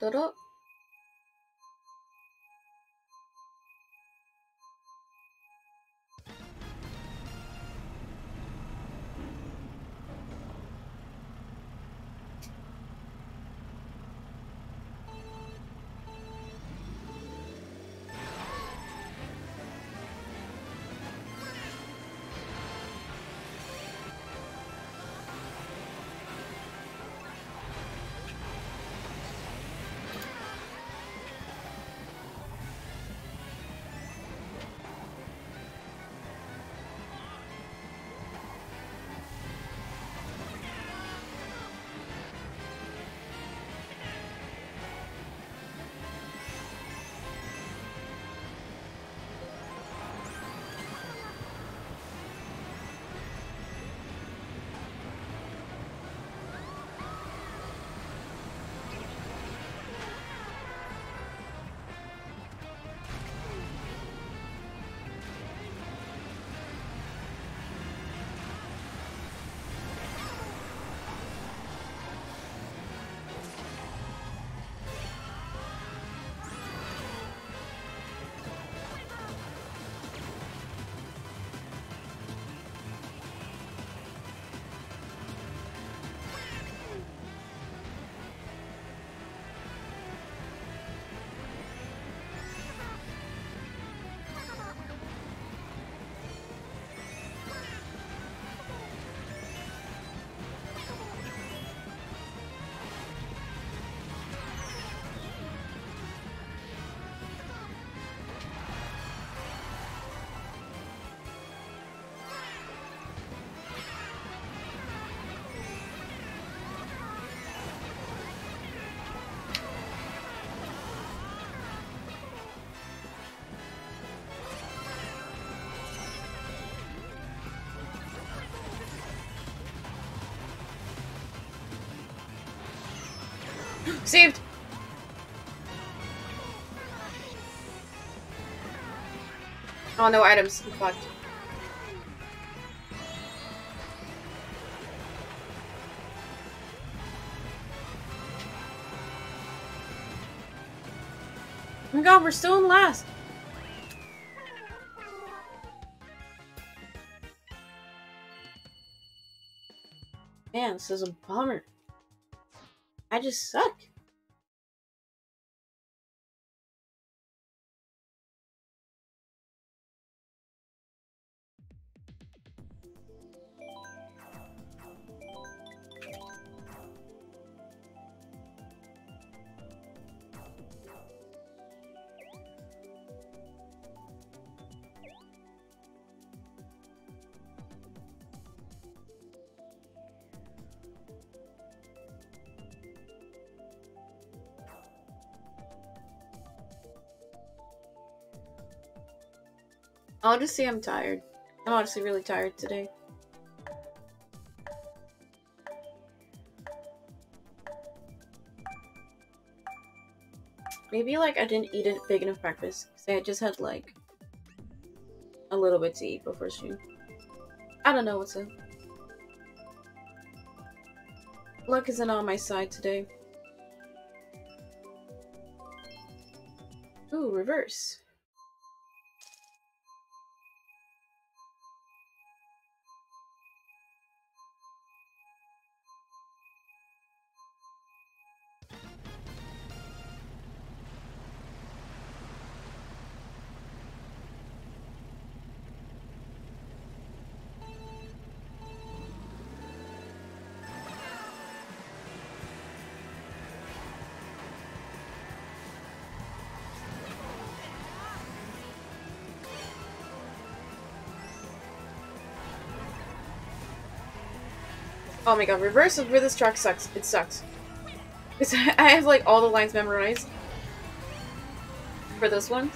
っロ Saved! Oh, no items. I'm fucked. Oh my god, we're still in last. Man, this is a bummer. I just suck. Say I'm tired. I'm honestly really tired today. Maybe like I didn't eat a big enough breakfast. Say I just had like a little bit to eat before stream. I don't know what's up. Luck isn't on my side today. Ooh, reverse. Oh my god, reverse of where this track sucks. It sucks. [laughs] I have like all the lines memorized for this one.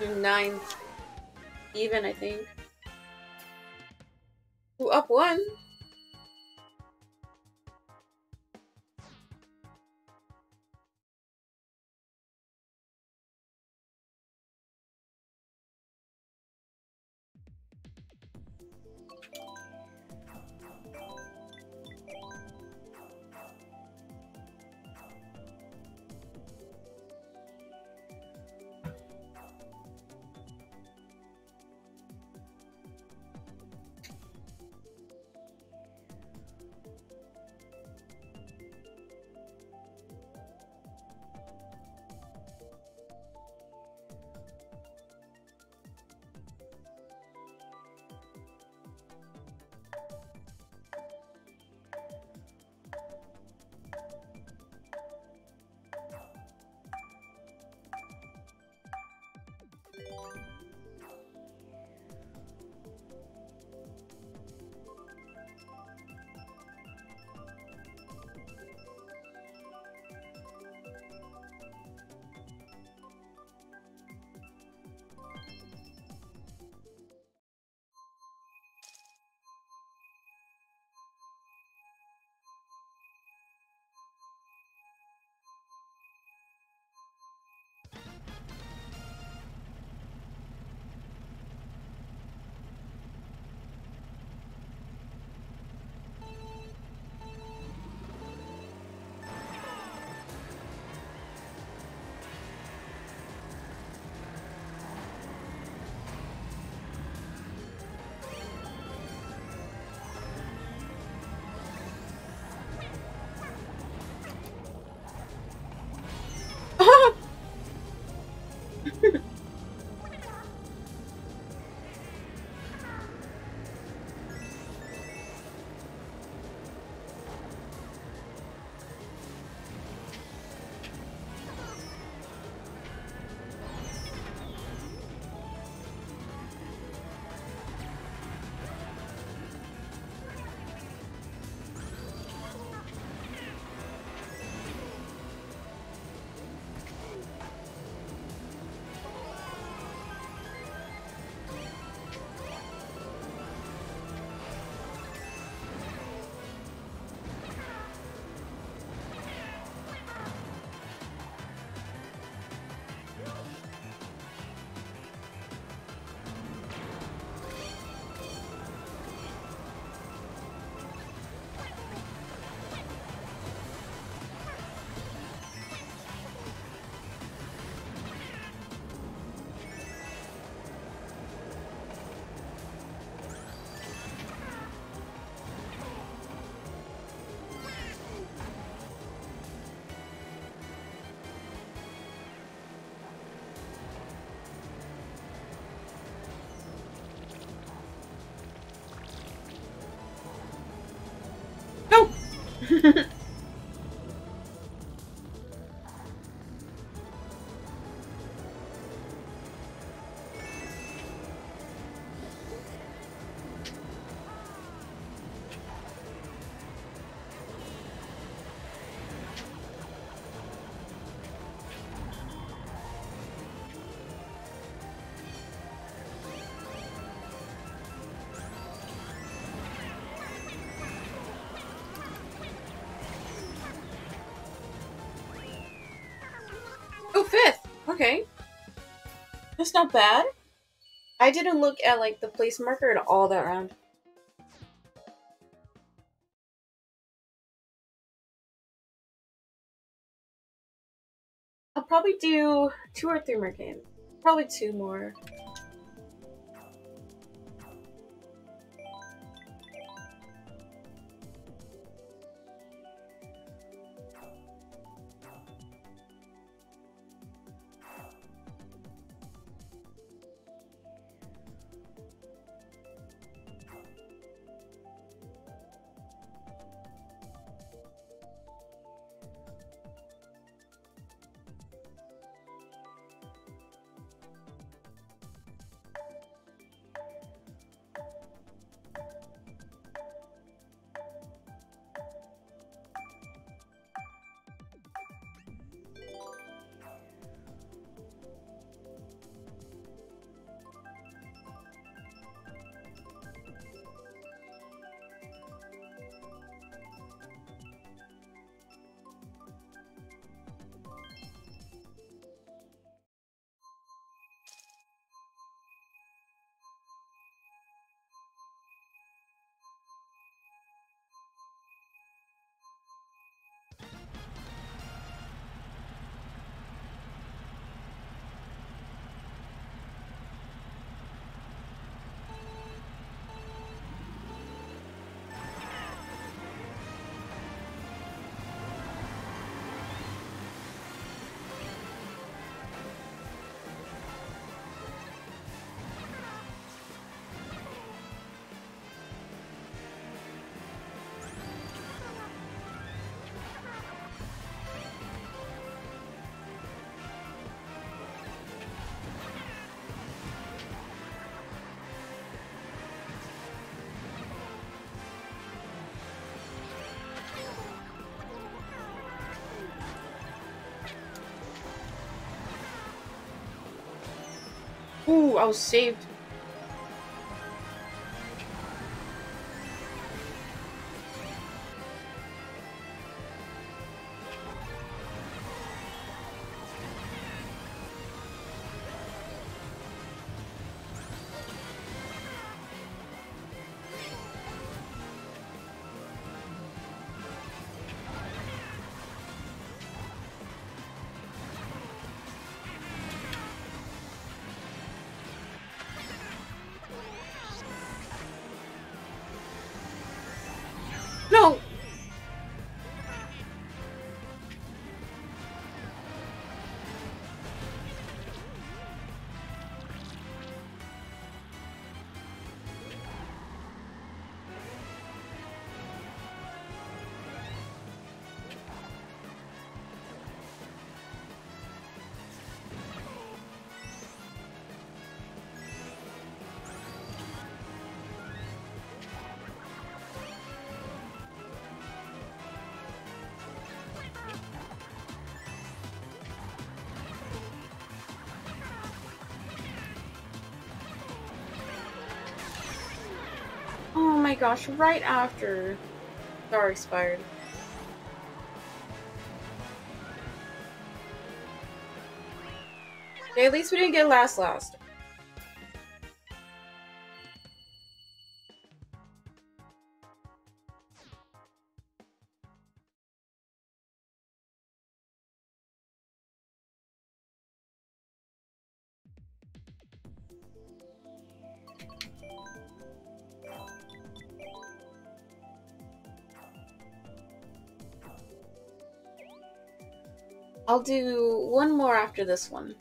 Ninth. Even, I think. Ooh, up one. Fifth! [laughs] Okay. That's not bad. I didn't look at like the place marker at all that round. I'll probably do two or three more games. Probably two more. Ooh, I was my gosh, right after Star expired. Okay, at least we didn't get last last. I'll do one more after this one.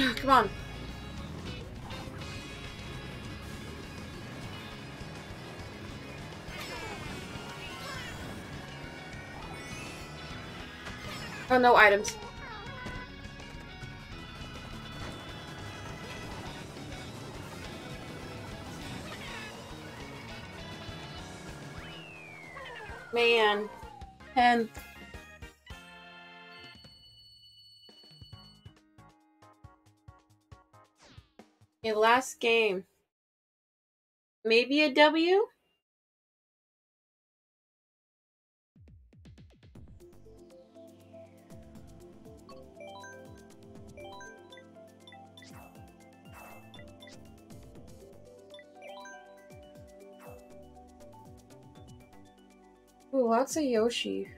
[laughs] Come on. Oh, no items. Man. And last game. Maybe a W? Ooh, lots of Yoshi.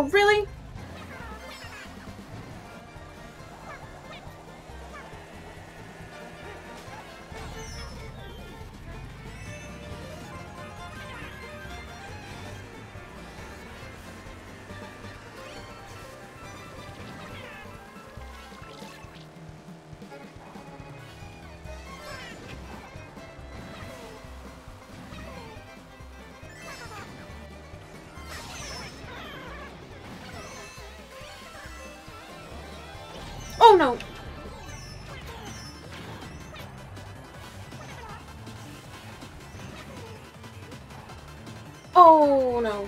Oh, really? Oh no.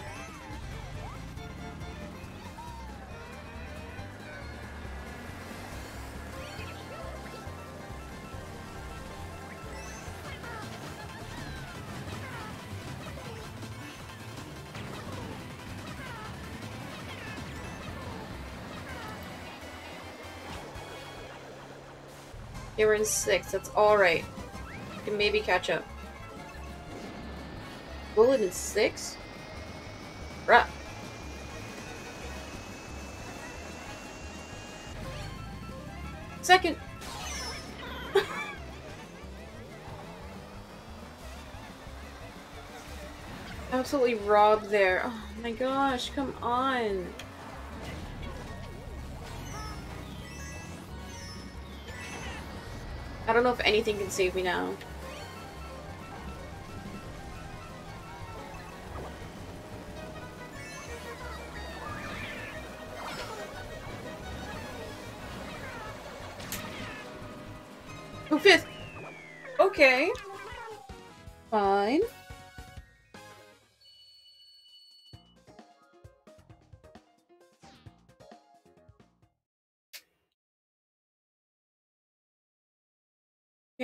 we're in six. That's alright. Can maybe catch up. Bullet in six? Absolutely robbed there. Oh my gosh, come on. I don't know if anything can save me now.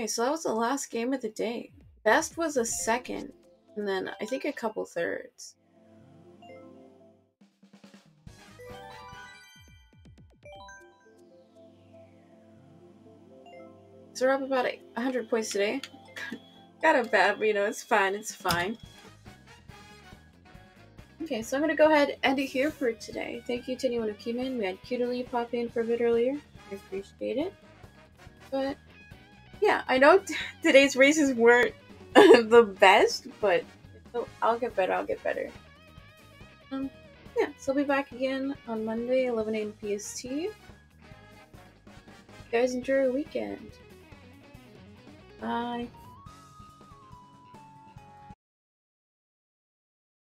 So that was the last game of the day. Best was a second, and then I think a couple thirds. So we're up about 100 points today. [laughs] Got a bad, but you know, it's fine, it's fine. Okay, so I'm gonna go ahead and end it here for today. Thank you to anyone who came in. We had Cutely pop in for a bit earlier. I appreciate it. But yeah, I know today's races weren't [laughs] the best, but I'll get better. I'll get better. Um, yeah, so I'll be back again on Monday, 11 a.m. PST. You guys enjoy your weekend. Bye.